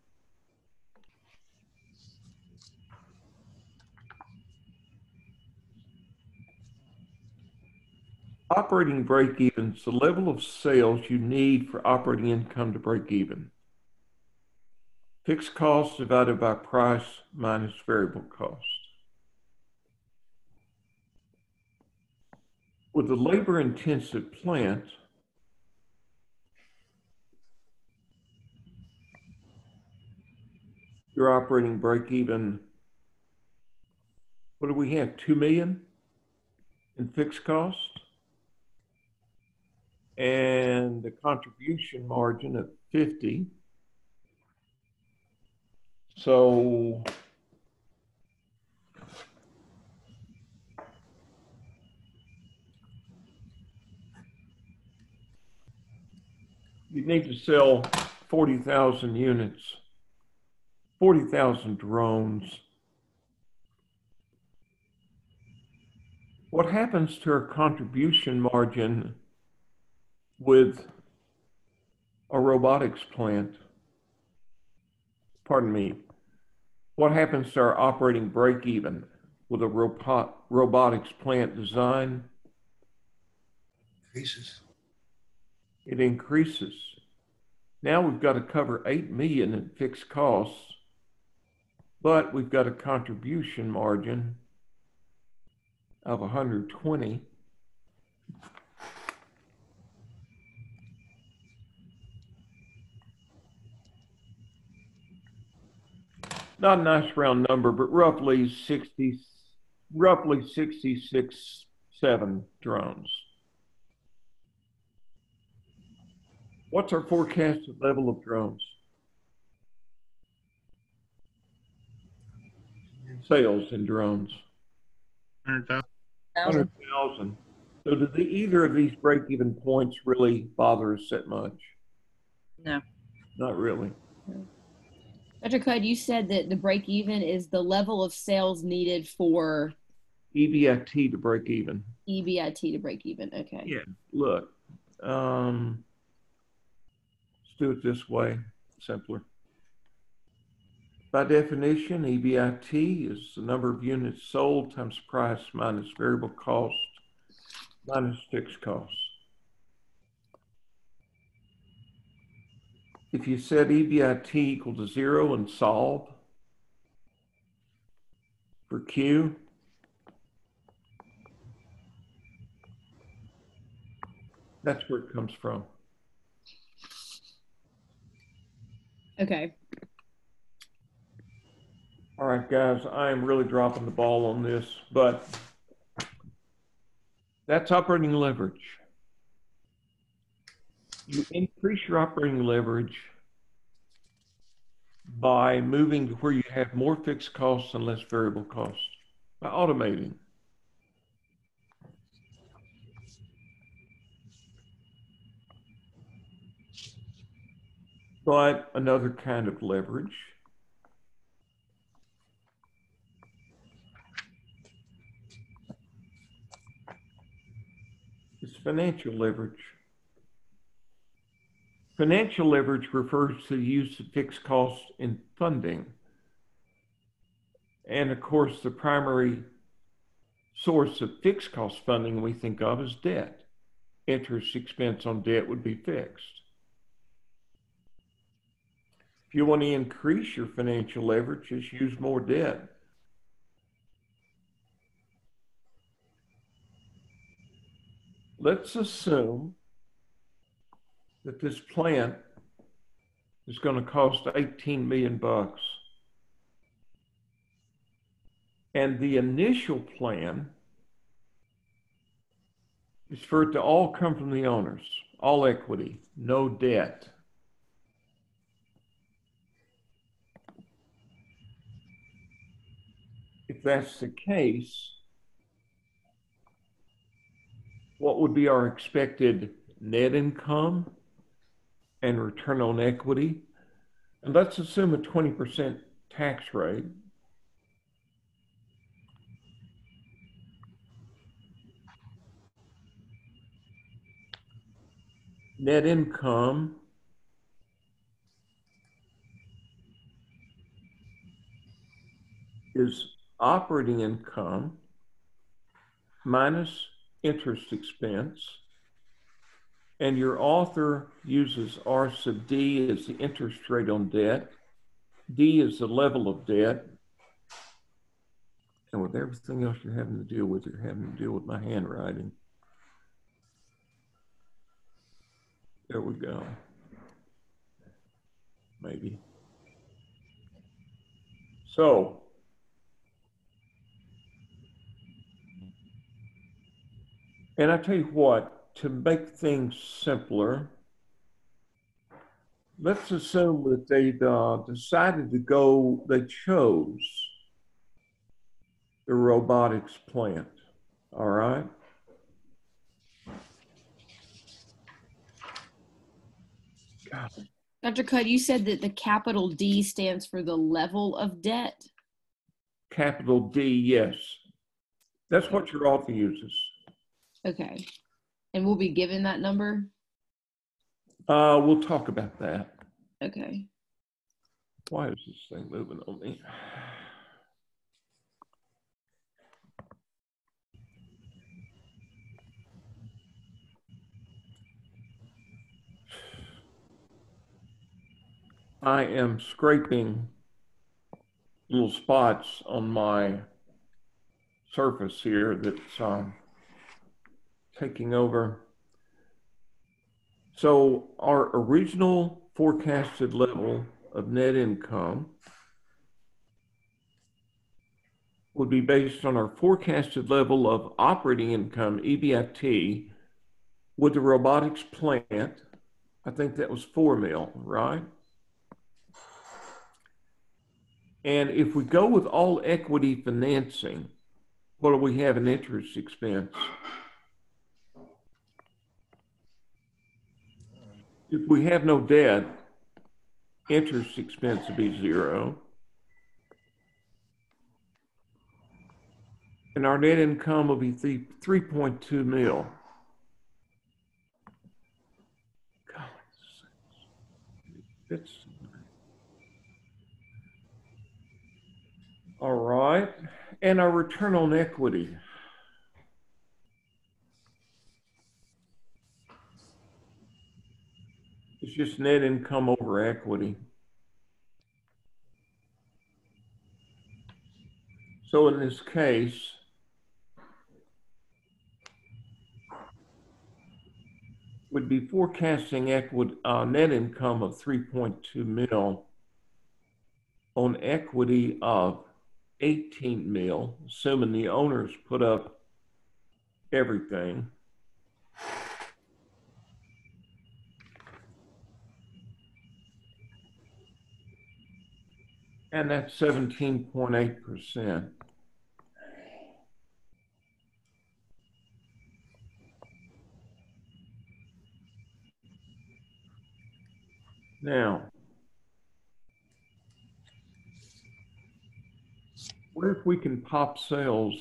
operating break even is the level of sales you need for operating income to break even. Fixed costs divided by price minus variable cost. with a labor intensive plant, your operating break even, what do we have, 2 million in fixed cost? And the contribution margin of 50. So you need to sell 40,000 units, 40,000 drones. What happens to our contribution margin with a robotics plant? Pardon me. What happens to our operating break even with a robot, robotics plant design? Increases. it increases. Now we've got to cover 8 million in fixed costs, but we've got a contribution margin of 120. Not a nice round number, but roughly 60, roughly 66, seven drones. What's our forecasted level of drones? Sales in drones, 100,000. hundred thousand. So do the, either of these break-even points really bother us that much? No. Not really. Dr. Cudd, you said that the break even is the level of sales needed for EBIT to break even. EBIT to break even. Okay. Yeah, look, um, let's do it this way, simpler. By definition, EBIT is the number of units sold times price minus variable cost minus fixed costs. If you set EBIT equal to zero and solve for Q, that's where it comes from. Okay. All right, guys, I am really dropping the ball on this, but that's operating leverage. You increase your operating leverage by moving to where you have more fixed costs and less variable costs by automating. But another kind of leverage is financial leverage. Financial leverage refers to the use of fixed costs in funding. And of course, the primary source of fixed cost funding we think of is debt. Interest expense on debt would be fixed. If you want to increase your financial leverage, just use more debt. Let's assume that this plant is going to cost 18 million bucks. And the initial plan is for it to all come from the owners, all equity, no debt. If that's the case, what would be our expected net income and return on equity? And let's assume a 20% tax rate. Net income is operating income minus interest expense. And your author uses R sub D as the interest rate on debt. D is the level of debt. And with everything else you're having to deal with, you're having to deal with my handwriting. There we go. Maybe. So And I tell you what, to make things simpler, let's assume that they uh, decided to go, they chose the robotics plant. All right. God. Dr. Cudd, you said that the capital D stands for the level of debt. Capital D, yes. That's what your author uses. Okay. And we'll be given that number? Uh, we'll talk about that. Okay. Why is this thing moving on me? I am scraping little spots on my surface here that's um, taking over. So our original forecasted level of net income would be based on our forecasted level of operating income, EBIT, with the robotics plant. I think that was four mil, right? And if we go with all equity financing, what do we have in interest expense? If we have no debt, interest expense would be zero. And our net income will be 3.2 mil. It's All right. And our return on equity. Just net income over equity. So in this case, would be forecasting equity, uh, net income of 3.2 mil on equity of 18 mil, assuming the owners put up everything. And that's 17.8%. Now, what if we can pop sales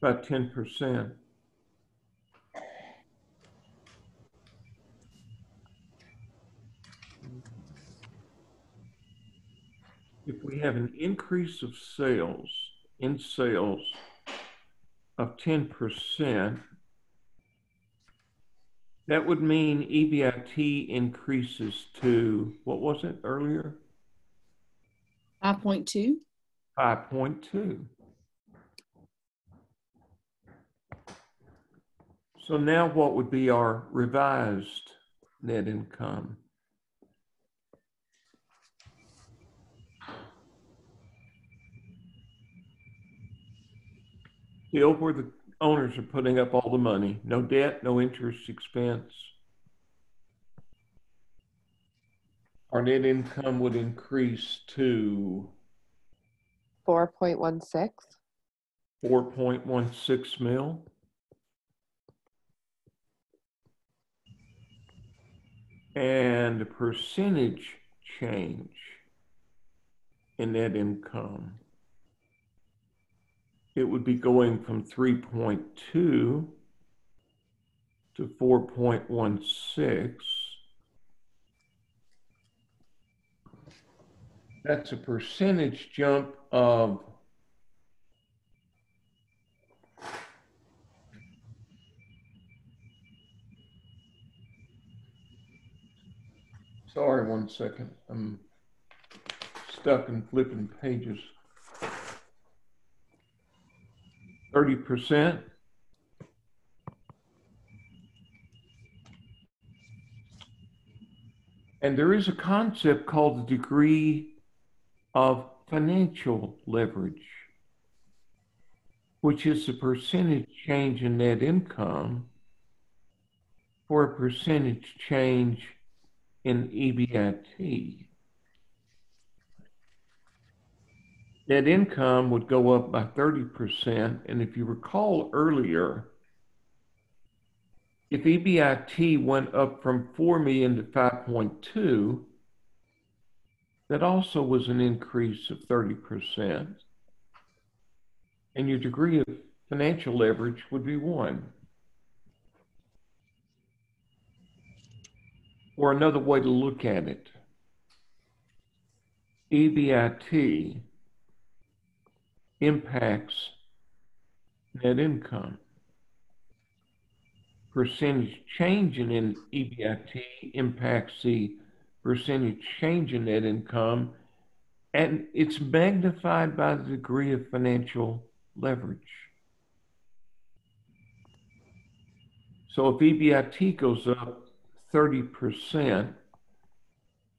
by 10%? If we have an increase of sales in sales of 10%, that would mean EBIT increases to, what was it earlier? 5.2. 5.2. So now what would be our revised net income? Still where the owners are putting up all the money, no debt, no interest expense. Our net income would increase to 4.16. 4.16 mil. And the percentage change in net income, it would be going from 3.2 to 4.16. That's a percentage jump of Sorry, one second. I'm stuck in flipping pages. thirty percent. And there is a concept called the degree of financial leverage, which is the percentage change in net income for a percentage change in EBIT. Net income would go up by 30%. And if you recall earlier, if EBIT went up from 4 million to 5.2, that also was an increase of 30%. And your degree of financial leverage would be one. Or another way to look at it, EBIT impacts net income. Percentage change in EBIT impacts the percentage change in net income, and it's magnified by the degree of financial leverage. So if EBIT goes up 30%,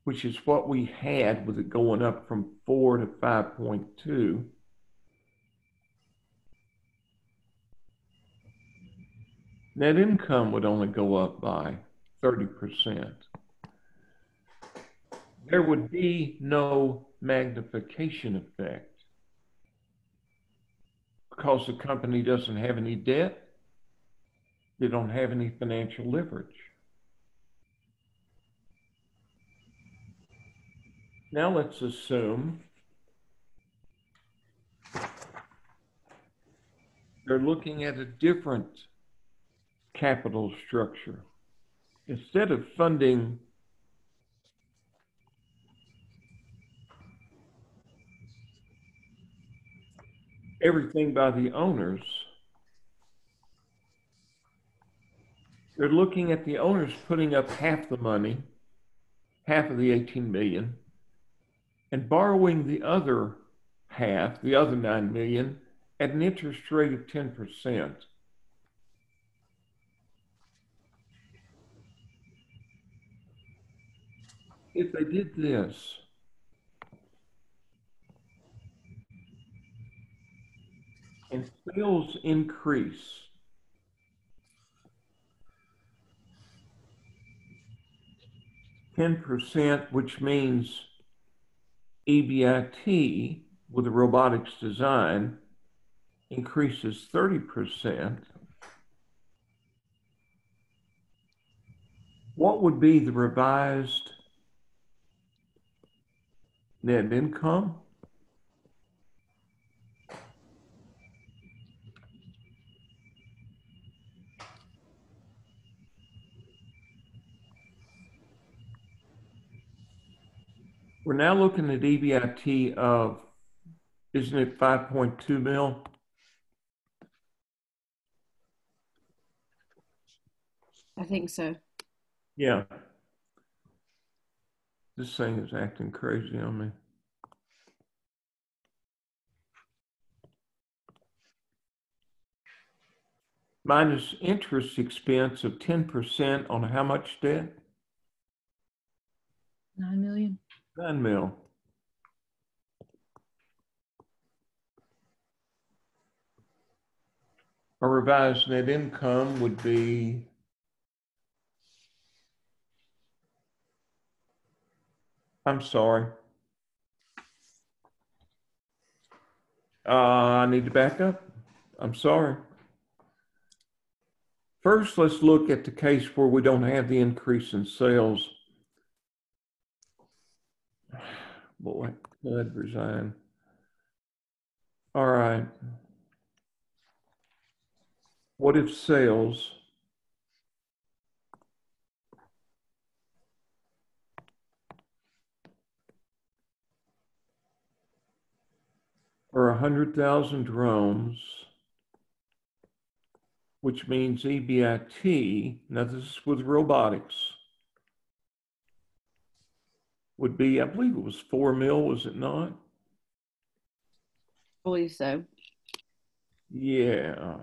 which is what we had with it going up from 4 to 5.2, net income would only go up by 30%. There would be no magnification effect because the company doesn't have any debt, they don't have any financial leverage. Now let's assume they're looking at a different capital structure. Instead of funding everything by the owners, they're looking at the owners putting up half the money, half of the 18 million, and borrowing the other half, the other 9 million, at an interest rate of 10%. If they did this, and sales increase, ten percent, which means EBIT with the robotics design increases thirty percent. What would be the revised net income? We're now looking at EBIT of, isn't it 5.2 mil? I think so. Yeah. This thing is acting crazy on me. Minus interest expense of 10% on how much debt? Nine million. Nine mil. A revised net income would be I'm sorry. Uh, I need to back up. I'm sorry. First, let's look at the case where we don't have the increase in sales. Boy, I'd resign. All right. What if sales are 100,000 drones, which means EBIT, now this is with robotics, would be, I believe it was 4 mil, was it not? I believe so. Yeah.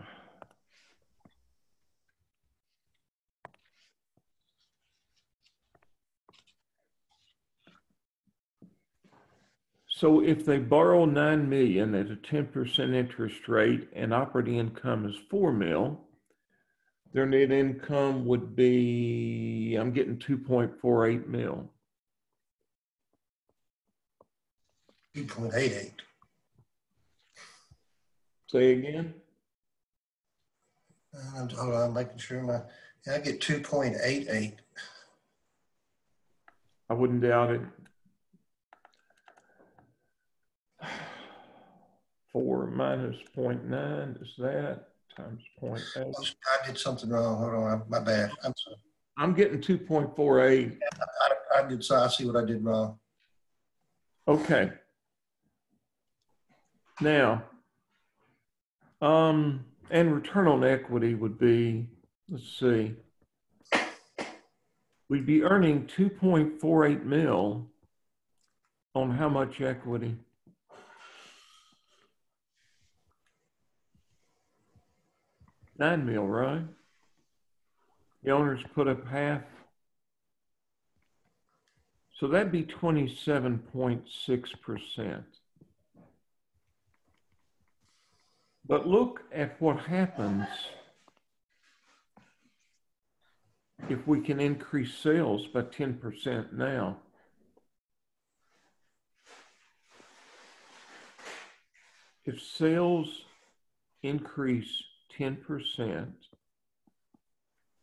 So if they borrow nine million at a ten percent interest rate and operating income is four mil, their net income would be, I'm getting two point four eight mil. Two point eight eight. Say again? I'm, hold on, I'm making sure my, yeah, I get two point eight eight. I wouldn't doubt it. Four minus point nine is that times point eight. I did something wrong. Hold on, my bad. I'm sorry. I'm getting two point four eight. I, I did, so I see what I did wrong. Okay. Now, um, and return on equity would be, let's see, we'd be earning 2.48 mil on how much equity? Nine mil, right? The owners put up half. So that'd be 27.6%. But look at what happens if we can increase sales by 10% now. If sales increase 10%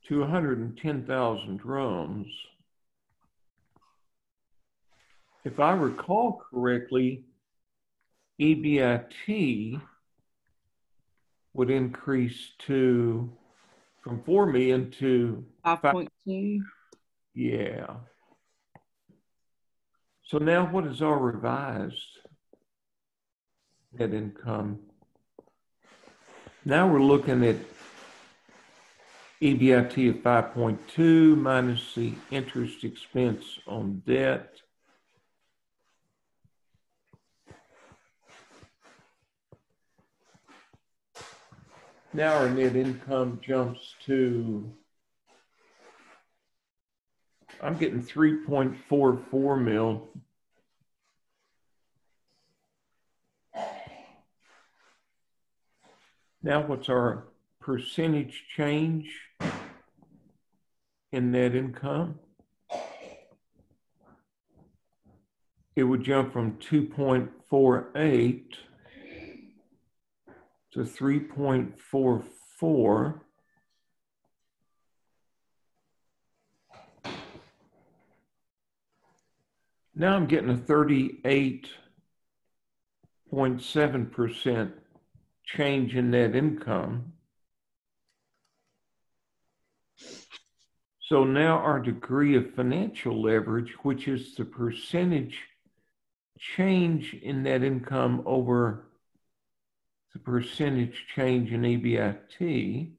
to 110,000 drums, if I recall correctly, EBIT would increase to from 4 million to 5.2. yeah. So now what is our revised net income? Now we're looking at EBIT of 5.2 minus the interest expense on debt. Now our net income jumps to, I'm getting 3.44 mil. Now what's our percentage change in net income? It would jump from 2.48 to 3.44. Now I'm getting a 38.7% change in net income. So now our degree of financial leverage, which is the percentage change in net income over the percentage change in EBIT.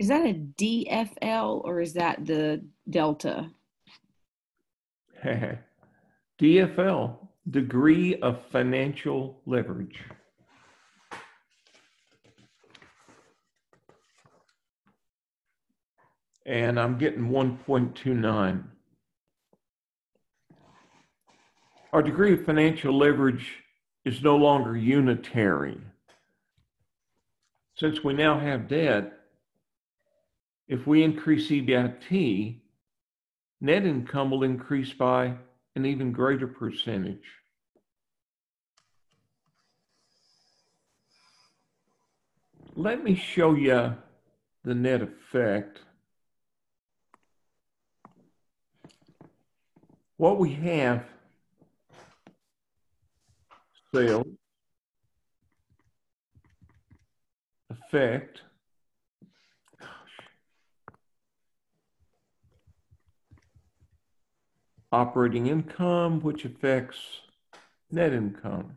Is that a DFL or is that the delta? DFL, degree of financial leverage. And I'm getting 1.29. Our degree of financial leverage is no longer unitary. Since we now have debt, if we increase EBIT, net income will increase by an even greater percentage. Let me show you the net effect. What we have, sales, effect, operating income, which affects net income.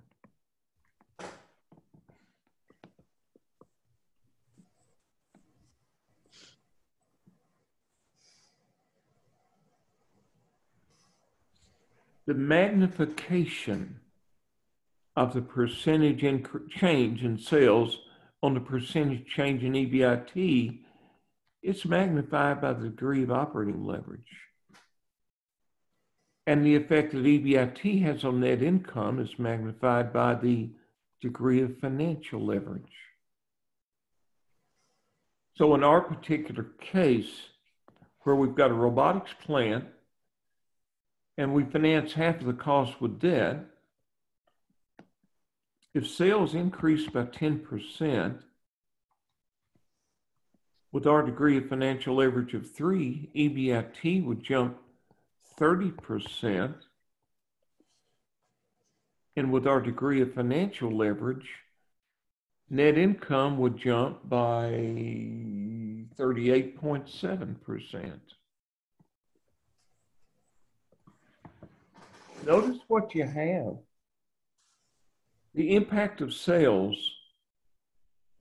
The magnification of the percentage change in sales on the percentage change in EBIT, it's magnified by the degree of operating leverage. And the effect that EBIT has on net income is magnified by the degree of financial leverage. So in our particular case, where we've got a robotics plant and we finance half of the cost with debt, if sales increase by 10%, with our degree of financial leverage of three, EBIT would jump 30%. And with our degree of financial leverage, net income would jump by 38.7%. Notice what you have. The impact of sales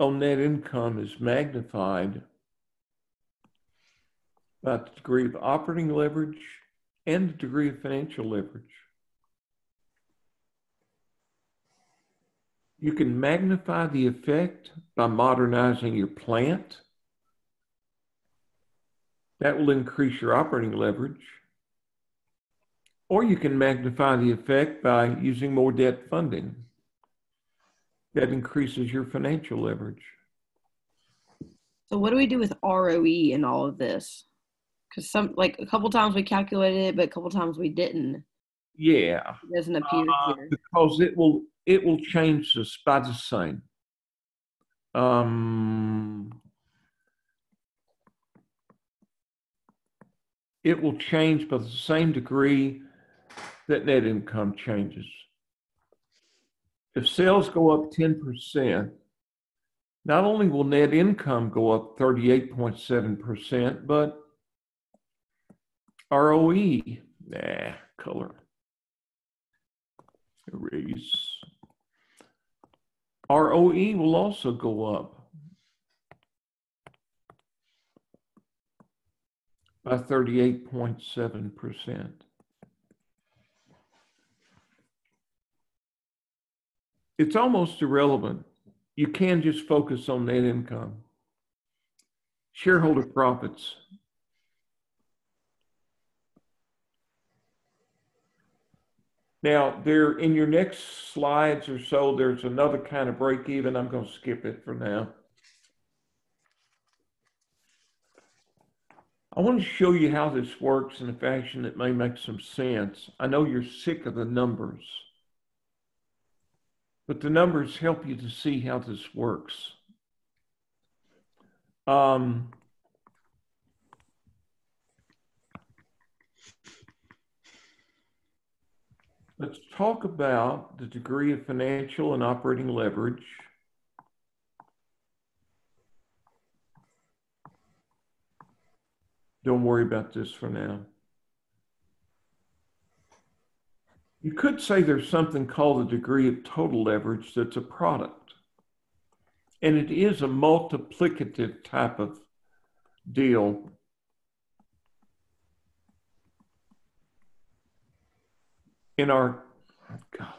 on net income is magnified by the degree of operating leverage and the degree of financial leverage. You can magnify the effect by modernizing your plant. That will increase your operating leverage. Or you can magnify the effect by using more debt funding. That increases your financial leverage. So what do we do with ROE in all of this? Because some like a couple times we calculated it, but a couple times we didn't. Yeah, It doesn't appear Uh, here. because it will it will change the same. Um, it will change by the same degree that net income changes. If sales go up 10%, not only will net income go up 38.7%, but ROE, nah, color, erase. ROE will also go up by 38.7%. It's almost irrelevant. You can just focus on net income. Shareholder profits. Now, there in your next slides or so, there's another kind of break even. I'm going to skip it for now. I want to show you how this works in a fashion that may make some sense. I know you're sick of the numbers, but the numbers help you to see how this works. Um, Let's talk about the degree of financial and operating leverage. Don't worry about this for now. You could say there's something called the degree of total leverage that's a product. And it is a multiplicative type of deal. In our, golly.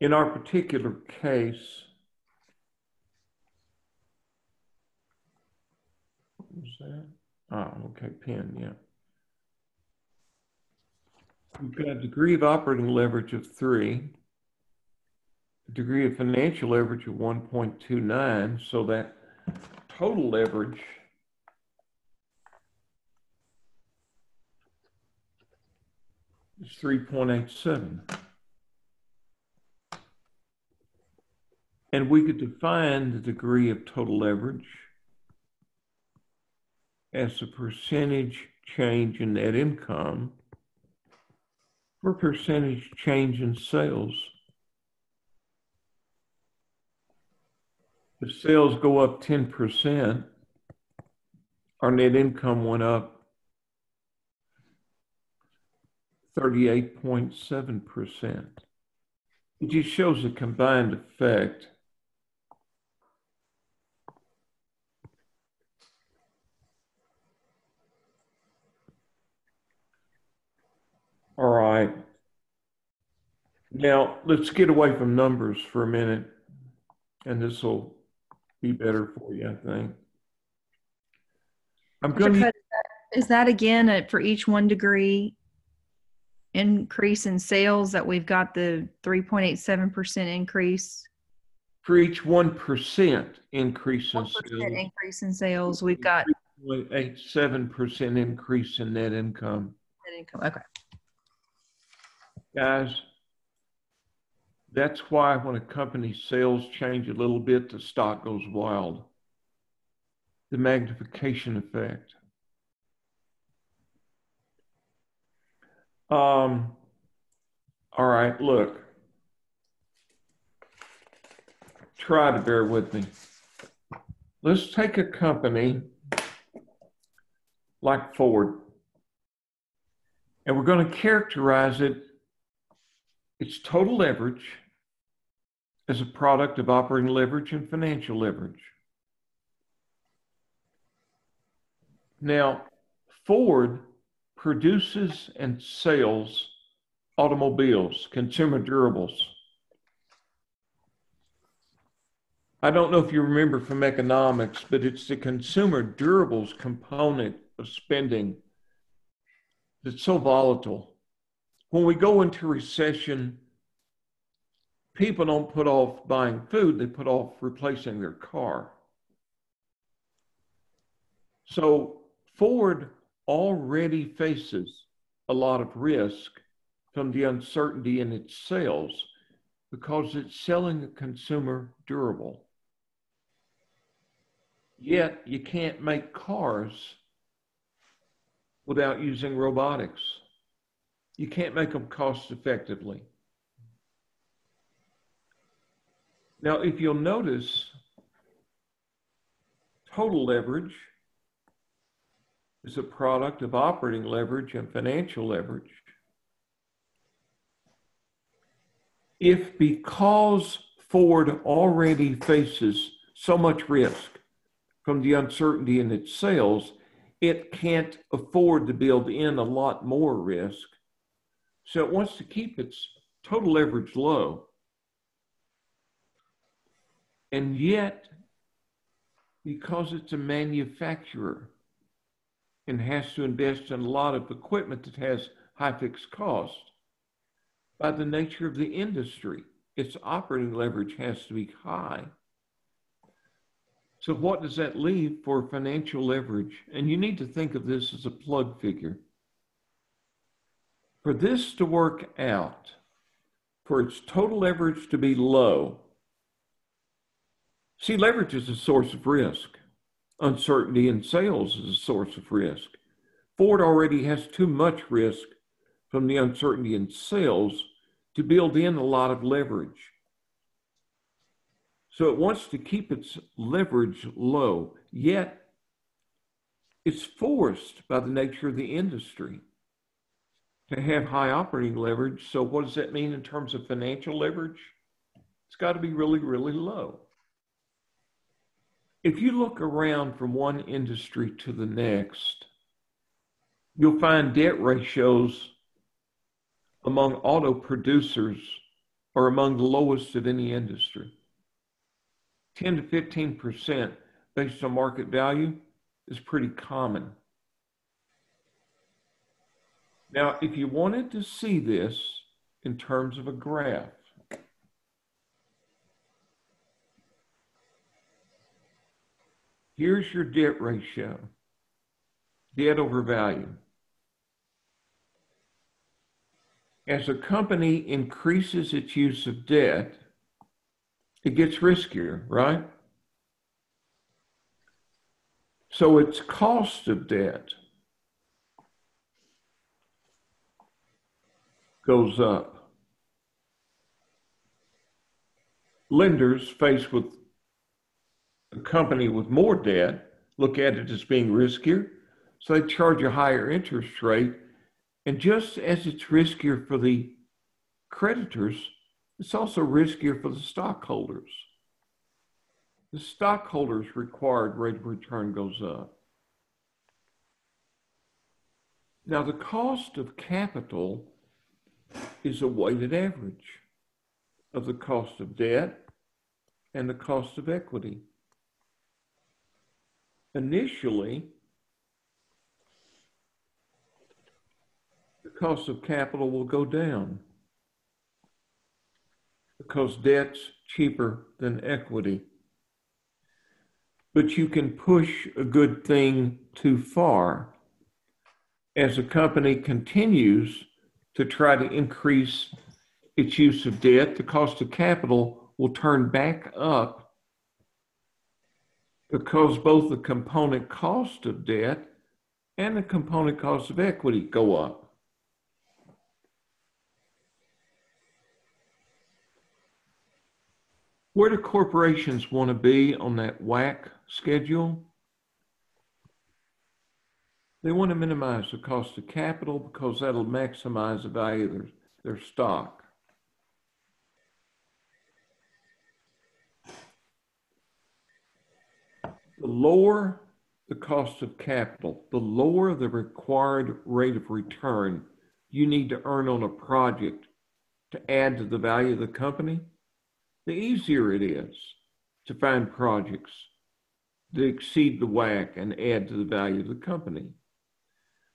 In our particular case, that? Oh, okay, pen, yeah. We've got a degree of operating leverage of three, a degree of financial leverage of 1.29, so that total leverage is 3.87. And we could define the degree of total leverage as the percentage change in net income for percentage change in sales. If sales go up 10%, our net income went up 38.7%. It just shows a combined effect. All right. Now, let's get away from numbers for a minute, and this will be better for you, I think. I'm going to, Is that again uh, for each one degree increase in sales that we've got the 3.87% increase? for each 1% increase in 1% sales, increase in sales, we've got 0.87% increase in net income. net income. Okay. Guys, that's why when a company's sales change a little bit, the stock goes wild. The magnification effect. Um, all right, look. Try to bear with me. Let's take a company like Ford, and we're going to characterize it its total leverage as a product of operating leverage and financial leverage. Now, Ford produces and sells automobiles, consumer durables. I don't know if you remember from economics, but it's the consumer durables component of spending that's so volatile when we go into recession, people don't put off buying food, they put off replacing their car. So Ford already faces a lot of risk from the uncertainty in its sales because it's selling a consumer durable. Yet you can't make cars without using robotics. You can't make them cost effectively. Now, if you'll notice, total leverage is a product of operating leverage and financial leverage. If because Ford already faces so much risk from the uncertainty in its sales, it can't afford to build in a lot more risk. So it wants to keep its total leverage low. And yet, because it's a manufacturer and has to invest in a lot of equipment that has high fixed cost, by the nature of the industry, its operating leverage has to be high. So, what does that leave for financial leverage? And you need to think of this as a plug figure. For this to work out, for its total leverage to be low, see, leverage is a source of risk. Uncertainty in sales is a source of risk. Ford already has too much risk from the uncertainty in sales to build in a lot of leverage. So it wants to keep its leverage low, yet it's forced by the nature of the industry to have high operating leverage. So, what does that mean in terms of financial leverage? It's got to be really, really low. If you look around from one industry to the next, you'll find debt ratios among auto producers are among the lowest of any industry. 10 to 15% based on market value is pretty common. Now, if you wanted to see this in terms of a graph, here's your debt ratio, debt over value. As a company increases its use of debt, it gets riskier, right? So its cost of debt goes up. Lenders faced with a company with more debt look at it as being riskier, so they charge a higher interest rate. And just as it's riskier for the creditors, it's also riskier for the stockholders. The stockholders' required rate of return goes up. Now, the cost of capital is a weighted average of the cost of debt and the cost of equity. Initially, the cost of capital will go down because debt's cheaper than equity. But you can push a good thing too far as a company continues to try to increase its use of debt, the cost of capital will turn back up because both the component cost of debt and the component cost of equity go up. Where do corporations want to be on that WACC schedule? They want to minimize the cost of capital because that'll maximize the value of their, their stock. The lower the cost of capital, the lower the required rate of return you need to earn on a project to add to the value of the company, the easier it is to find projects that exceed the WACC and add to the value of the company.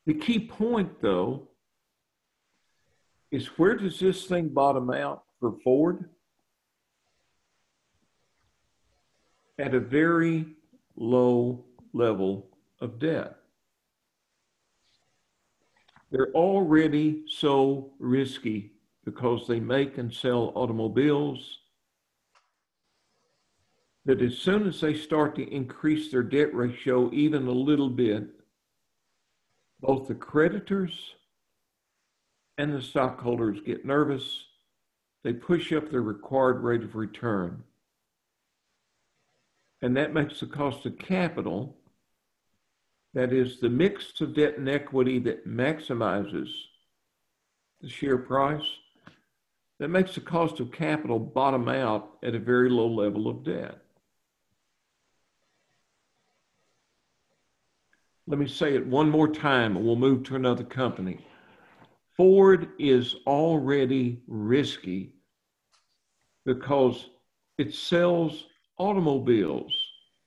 The key point, though, is where does this thing bottom out for Ford? At a very low level of debt. They're already so risky because they make and sell automobiles that as soon as they start to increase their debt ratio even a little bit, both the creditors and the stockholders get nervous. They push up their required rate of return. And that makes the cost of capital, that is the mix of debt and equity that maximizes the share price, that makes the cost of capital bottom out at a very low level of debt. Let me say it one more time and we'll move to another company. Ford is already risky because it sells automobiles,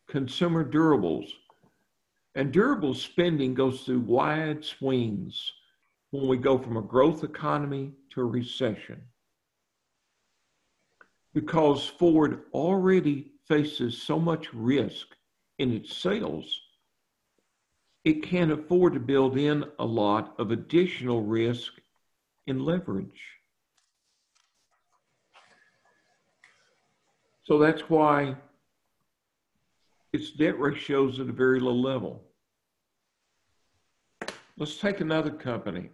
consumer durables, and durable spending goes through wide swings when we go from a growth economy to a recession. Because Ford already faces so much risk in its sales it can't afford to build in a lot of additional risk in leverage. So that's why its debt ratio is at a very low level. Let's take another company,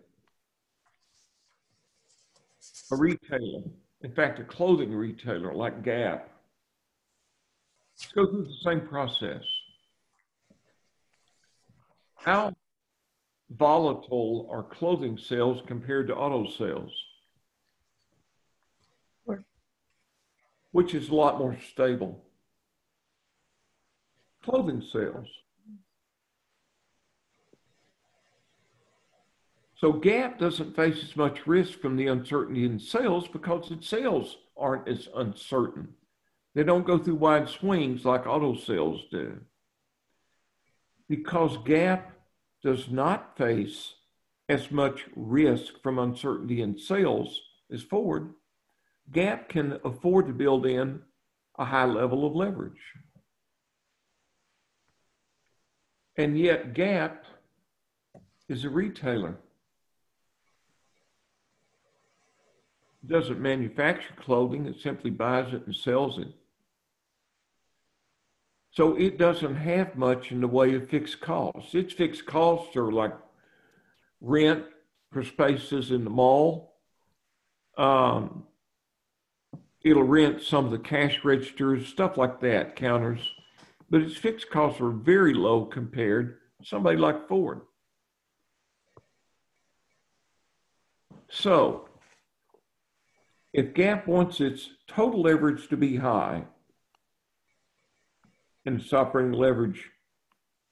a retailer, in fact, a clothing retailer like Gap. Let's go through the same process. How volatile are clothing sales compared to auto sales? Which is a lot more stable? Clothing sales. So Gap doesn't face as much risk from the uncertainty in sales because its sales aren't as uncertain. They don't go through wide swings like auto sales do because Gap does not face as much risk from uncertainty in sales as Ford, Gap can afford to build in a high level of leverage. And yet, Gap is a retailer. It doesn't manufacture clothing, it simply buys it and sells it. So it doesn't have much in the way of fixed costs. Its fixed costs are like rent for spaces in the mall. Um, it'll rent some of the cash registers, stuff like that, counters. But its fixed costs are very low compared to somebody like Ford. So, if Gap wants its total leverage to be high, and suffering leverage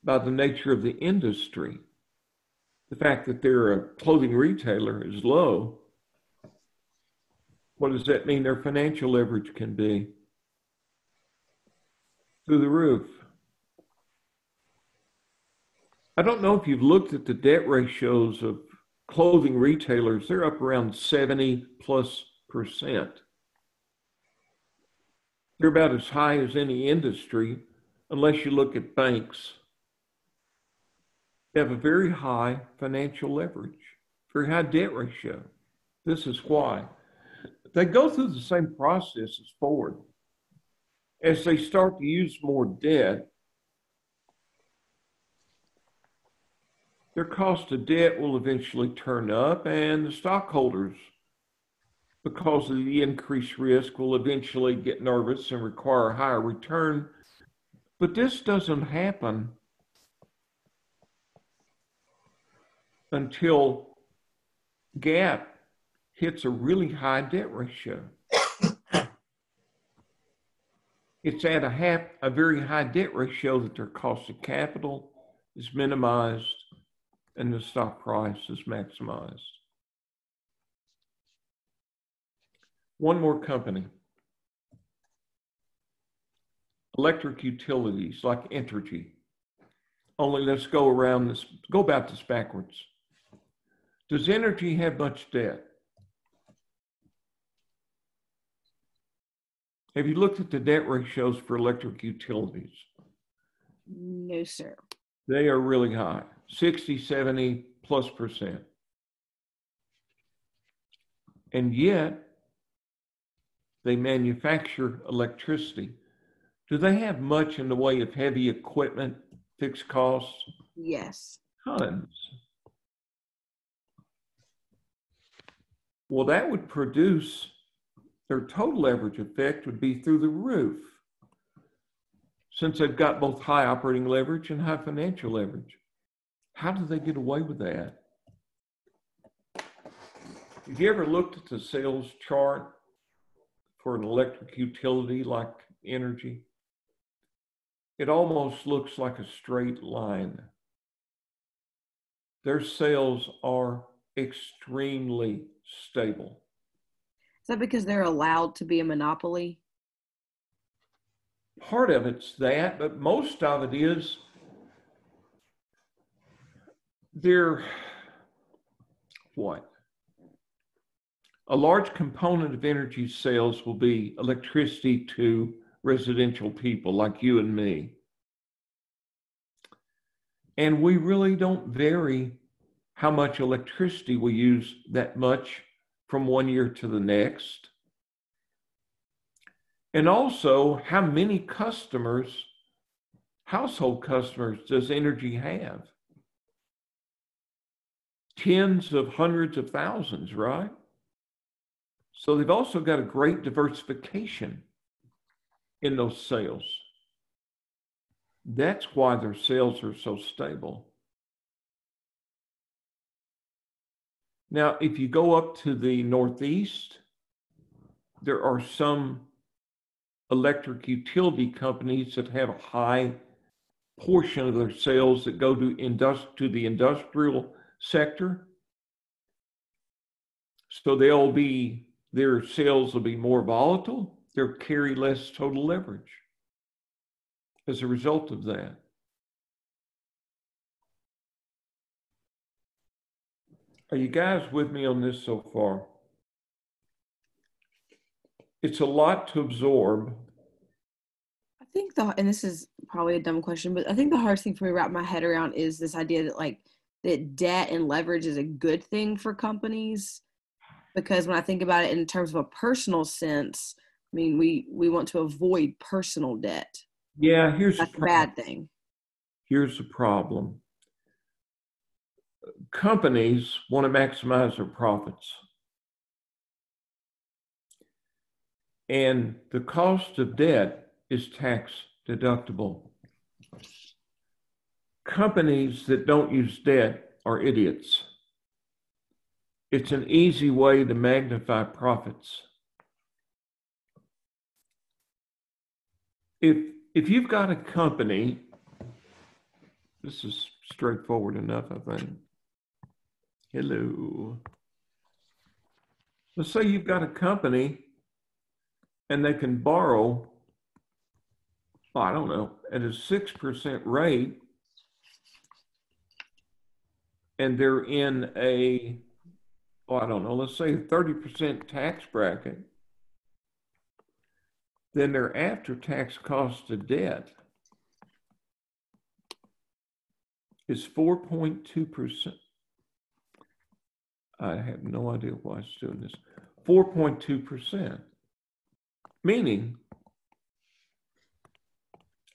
by the nature of the industry. The fact that they're a clothing retailer is low. What does that mean their financial leverage can be? Through the roof. I don't know if you've looked at the debt ratios of clothing retailers. They're up around 70 plus percent. They're about as high as any industry, unless you look at banks. They have a very high financial leverage, very high debt ratio. This is why. They go through the same process as Ford. As they start to use more debt, their cost of debt will eventually turn up, and the stockholders, because of the increased risk, will eventually get nervous and require a higher return. But this doesn't happen until Gap hits a really high debt ratio. it's at a half a very high debt ratio that their cost of capital is minimized and the stock price is maximized. One more company. Electric utilities like Entergy. Only let's go around this, go about this backwards. Does Entergy have much debt? Have you looked at the debt ratios for electric utilities? No, sir. They are really high 60, 70 plus percent. And yet, they manufacture electricity. Do they have much in the way of heavy equipment, fixed costs? Yes. Tons. Well, that would produce their total leverage effect would be through the roof since they've got both high operating leverage and high financial leverage. How do they get away with that? Have you ever looked at the sales chart for an electric utility like Entergy? It almost looks like a straight line. Their sales are extremely stable. Is that because they're allowed to be a monopoly? Part of it's that, but most of it is they're what? A large component of Entergy sales will be electricity to residential people like you and me. And we really don't vary how much electricity we use that much from one year to the next. And also, how many customers, household customers, does Entergy have? Tens of hundreds of thousands, right? So they've also got a great diversification in those sales. That's why their sales are so stable. Now, if you go up to the Northeast, there are some electric utility companies that have a high portion of their sales that go to, industri- to the industrial sector. So they'll be, their sales will be more volatile. They'll carry less total leverage as a result of that. Are you guys with me on this so far? It's a lot to absorb. I think the and this is probably a dumb question, but I think the hardest thing for me to wrap my head around is this idea that like that debt and leverage is a good thing for companies. Because when I think about it in terms of a personal sense, I mean we we want to avoid personal debt. Yeah, here's That's a problem. bad thing. Here's the problem. Companies want to maximize their profits. And the cost of debt is tax deductible. Companies that don't use debt are idiots. It's an easy way to magnify profits. If if you've got a company, this is straightforward enough, I think. Hello. let's say you've got a company and they can borrow, I don't know, at a 6% rate. And they're in a, oh, I don't know, let's say a 30% tax bracket. Then their after tax cost of debt is 4.2%. I have no idea why it's doing this. 4.2%. Meaning,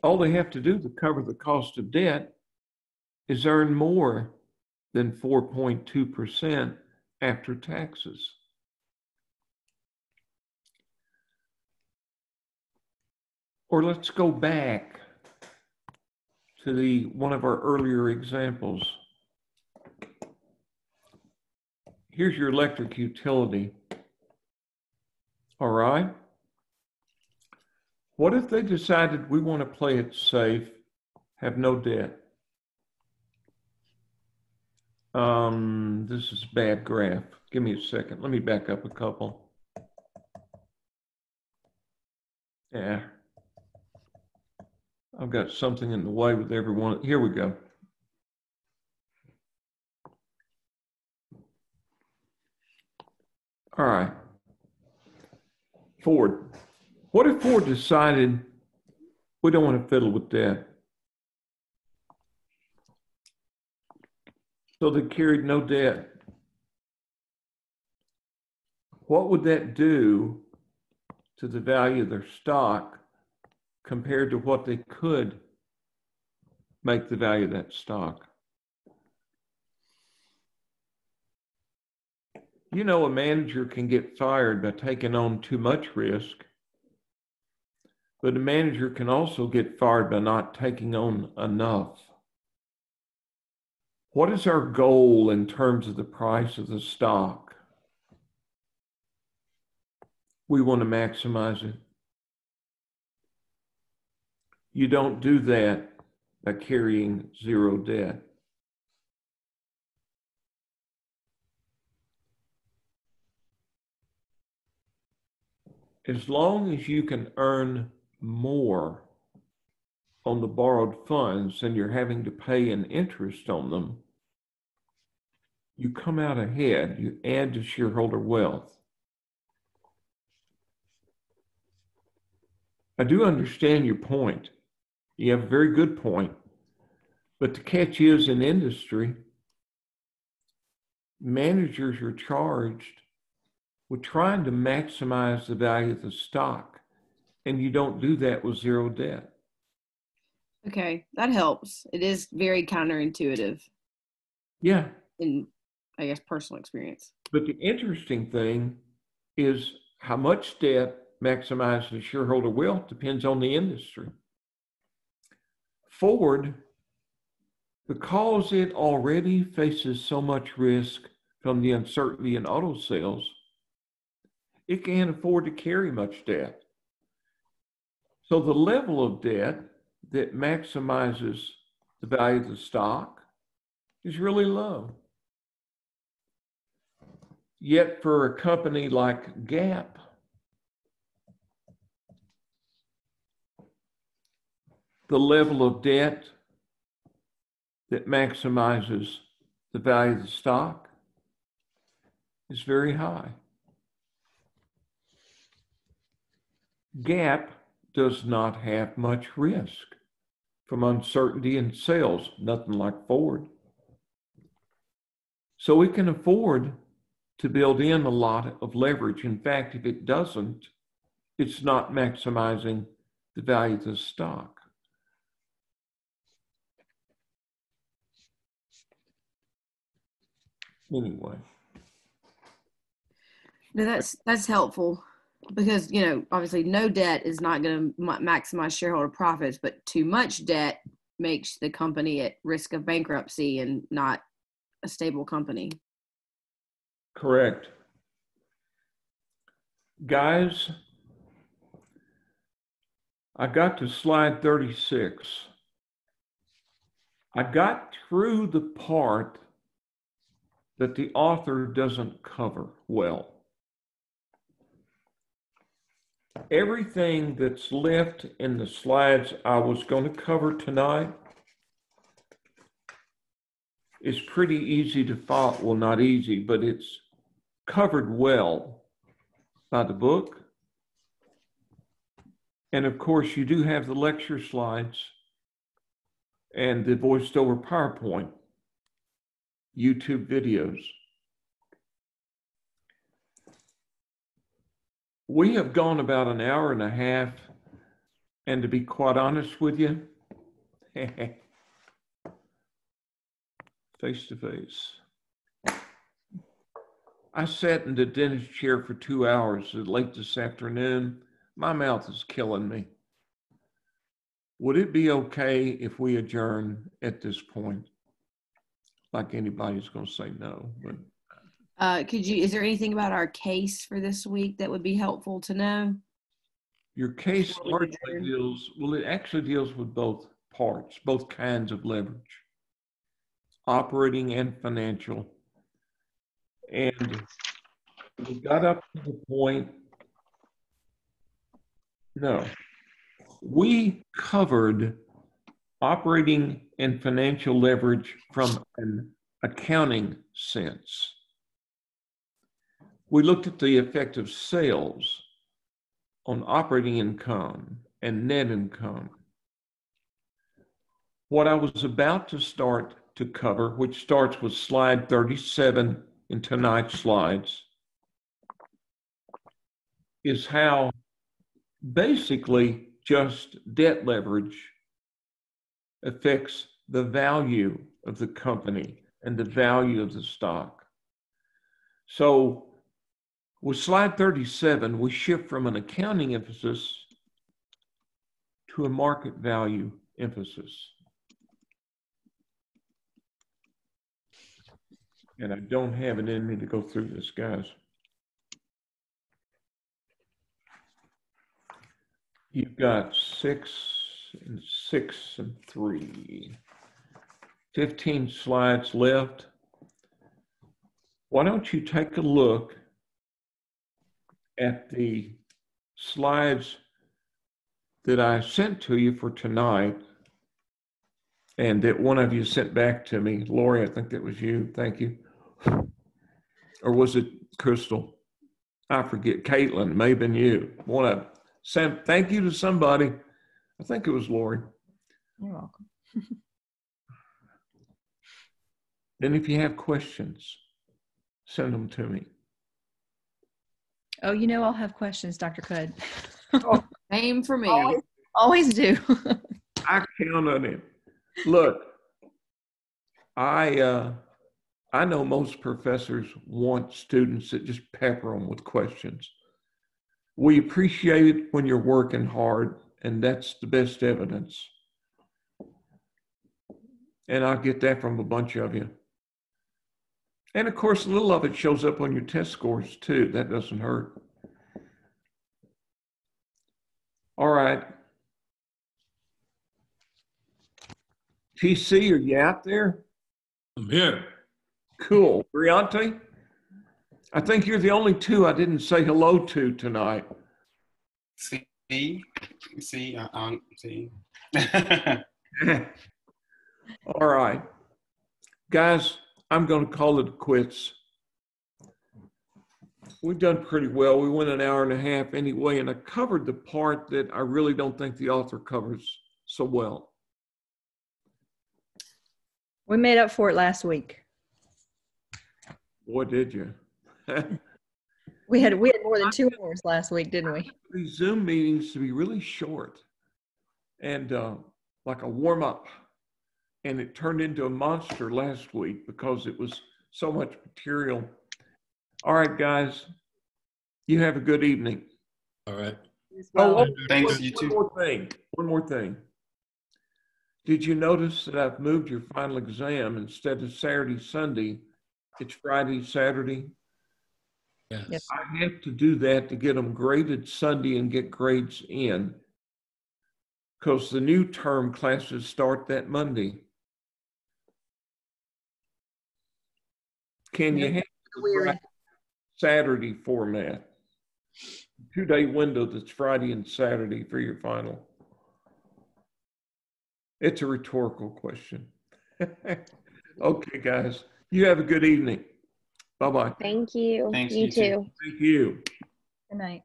all they have to do to cover the cost of debt is earn more than 4.2% after taxes. Or let's go back to the one of our earlier examples. Here's your electric utility. All right. What if they decided we want to play it safe, have no debt? Um, this is a bad graph. Give me a second. Let me back up a couple. Yeah. I've got something in the way with everyone. Here we go. All right. Ford. What if Ford decided we don't want to fiddle with debt? So they carried no debt. What would that do to the value of their stock compared to what they could make the value of that stock? You know, a manager can get fired by taking on too much risk, but a manager can also get fired by not taking on enough. What is our goal in terms of the price of the stock? We want to maximize it. You don't do that by carrying zero debt. As long as you can earn more on the borrowed funds than you're having to pay an interest on them, you come out ahead, you add to shareholder wealth. I do understand your point. You have a very good point. But the catch is in industry, managers are charged with trying to maximize the value of the stock. And you don't do that with zero debt. Okay, that helps. It is very counterintuitive Yeah. in, I guess, personal experience. But the interesting thing is how much debt maximizes shareholder wealth depends on the industry. Ford, because it already faces so much risk from the uncertainty in auto sales, it can't afford to carry much debt. So the level of debt that maximizes the value of the stock is really low. Yet for a company like Gap, the level of debt that maximizes the value of the stock is very high. Gap does not have much risk from uncertainty in sales, nothing like Ford. So we can afford to build in a lot of leverage. In fact, if it doesn't, it's not maximizing the value of the stock. Anyway. No, that's that's helpful because you know obviously no debt is not going to maximize shareholder profits, but too much debt makes the company at risk of bankruptcy and not a stable company. Correct. Guys, I got to slide 36. I got through the part that the author doesn't cover well. Everything that's left in the slides I was going to cover tonight is pretty easy to follow. Well, not easy, but it's covered well by the book. And of course, you do have the lecture slides and the voiced over PowerPoint, YouTube videos. We have gone about an hour and a half, and to be quite honest with you, face to face. I sat in the dentist chair for two hours late this afternoon. My mouth is killing me. Would it be okay if we adjourn at this point? Like anybody's going to say no, but Uh, could you, is there anything about our case for this week that would be helpful to know? your case largely deals, well, it actually deals with both parts, both kinds of leverage, operating and financial. And we got up to the point, no, we covered operating and financial leverage from an accounting sense. We looked at the effect of sales on operating income and net income. What I was about to start to cover, which starts with slide 37 in tonight's slides, is how basically just debt leverage affects the value of the company and the value of the stock. So with slide 37, we shift from an accounting emphasis to a market value emphasis. And I don't have it in me to go through this, guys. You've got six and six and three. 15 slides left. Why don't you take a look at the slides that I sent to you for tonight and that one of you sent back to me. Lori, I think that was you. Thank you. Or was it Crystal? I forget. Caitlin, maybe you. One of Sam, thank you to somebody. I think it was Lori. You're welcome. Then if you have questions, send them to me. Oh, you know I'll have questions, Dr. Cudd. Same for me. Always, always do. I count on it. Look, I uh, I know most professors want students that just pepper them with questions. We appreciate it when you're working hard, and that's the best evidence. And I get that from a bunch of you. And of course, a little of it shows up on your test scores too. That doesn't hurt. All right. TC, are you out there? I'm here. Cool. Briante? I think you're the only two I didn't say hello to tonight. See, see, uh, um, see. All right. Guys, I'm going to call it quits. We've done pretty well. We went an hour and a half anyway, and I covered the part that I really don't think the author covers so well. we made up for it last week. What did you. We had we had more than two hours last week, didn't we? These Zoom meetings to be really short and uh, like a warm up. And it turned into a monster last week because it was so much material. All right, guys, you have a good evening. All right. Oh, oh, Thanks, one- you One too. more thing. One more thing. Did you notice that I've moved your final exam instead of Saturday, Sunday? It's Friday, Saturday. Yes. Yep. I have to do that to get them graded Sunday and get grades in. Because the new term classes start that Monday. Can you have the Weird. right Saturday format? two-day window that's Friday and Saturday for your final? It's a rhetorical question. Okay, guys, you have a good evening. Bye-bye. Thank you. Thanks, you you too. too. Thank you. Good night.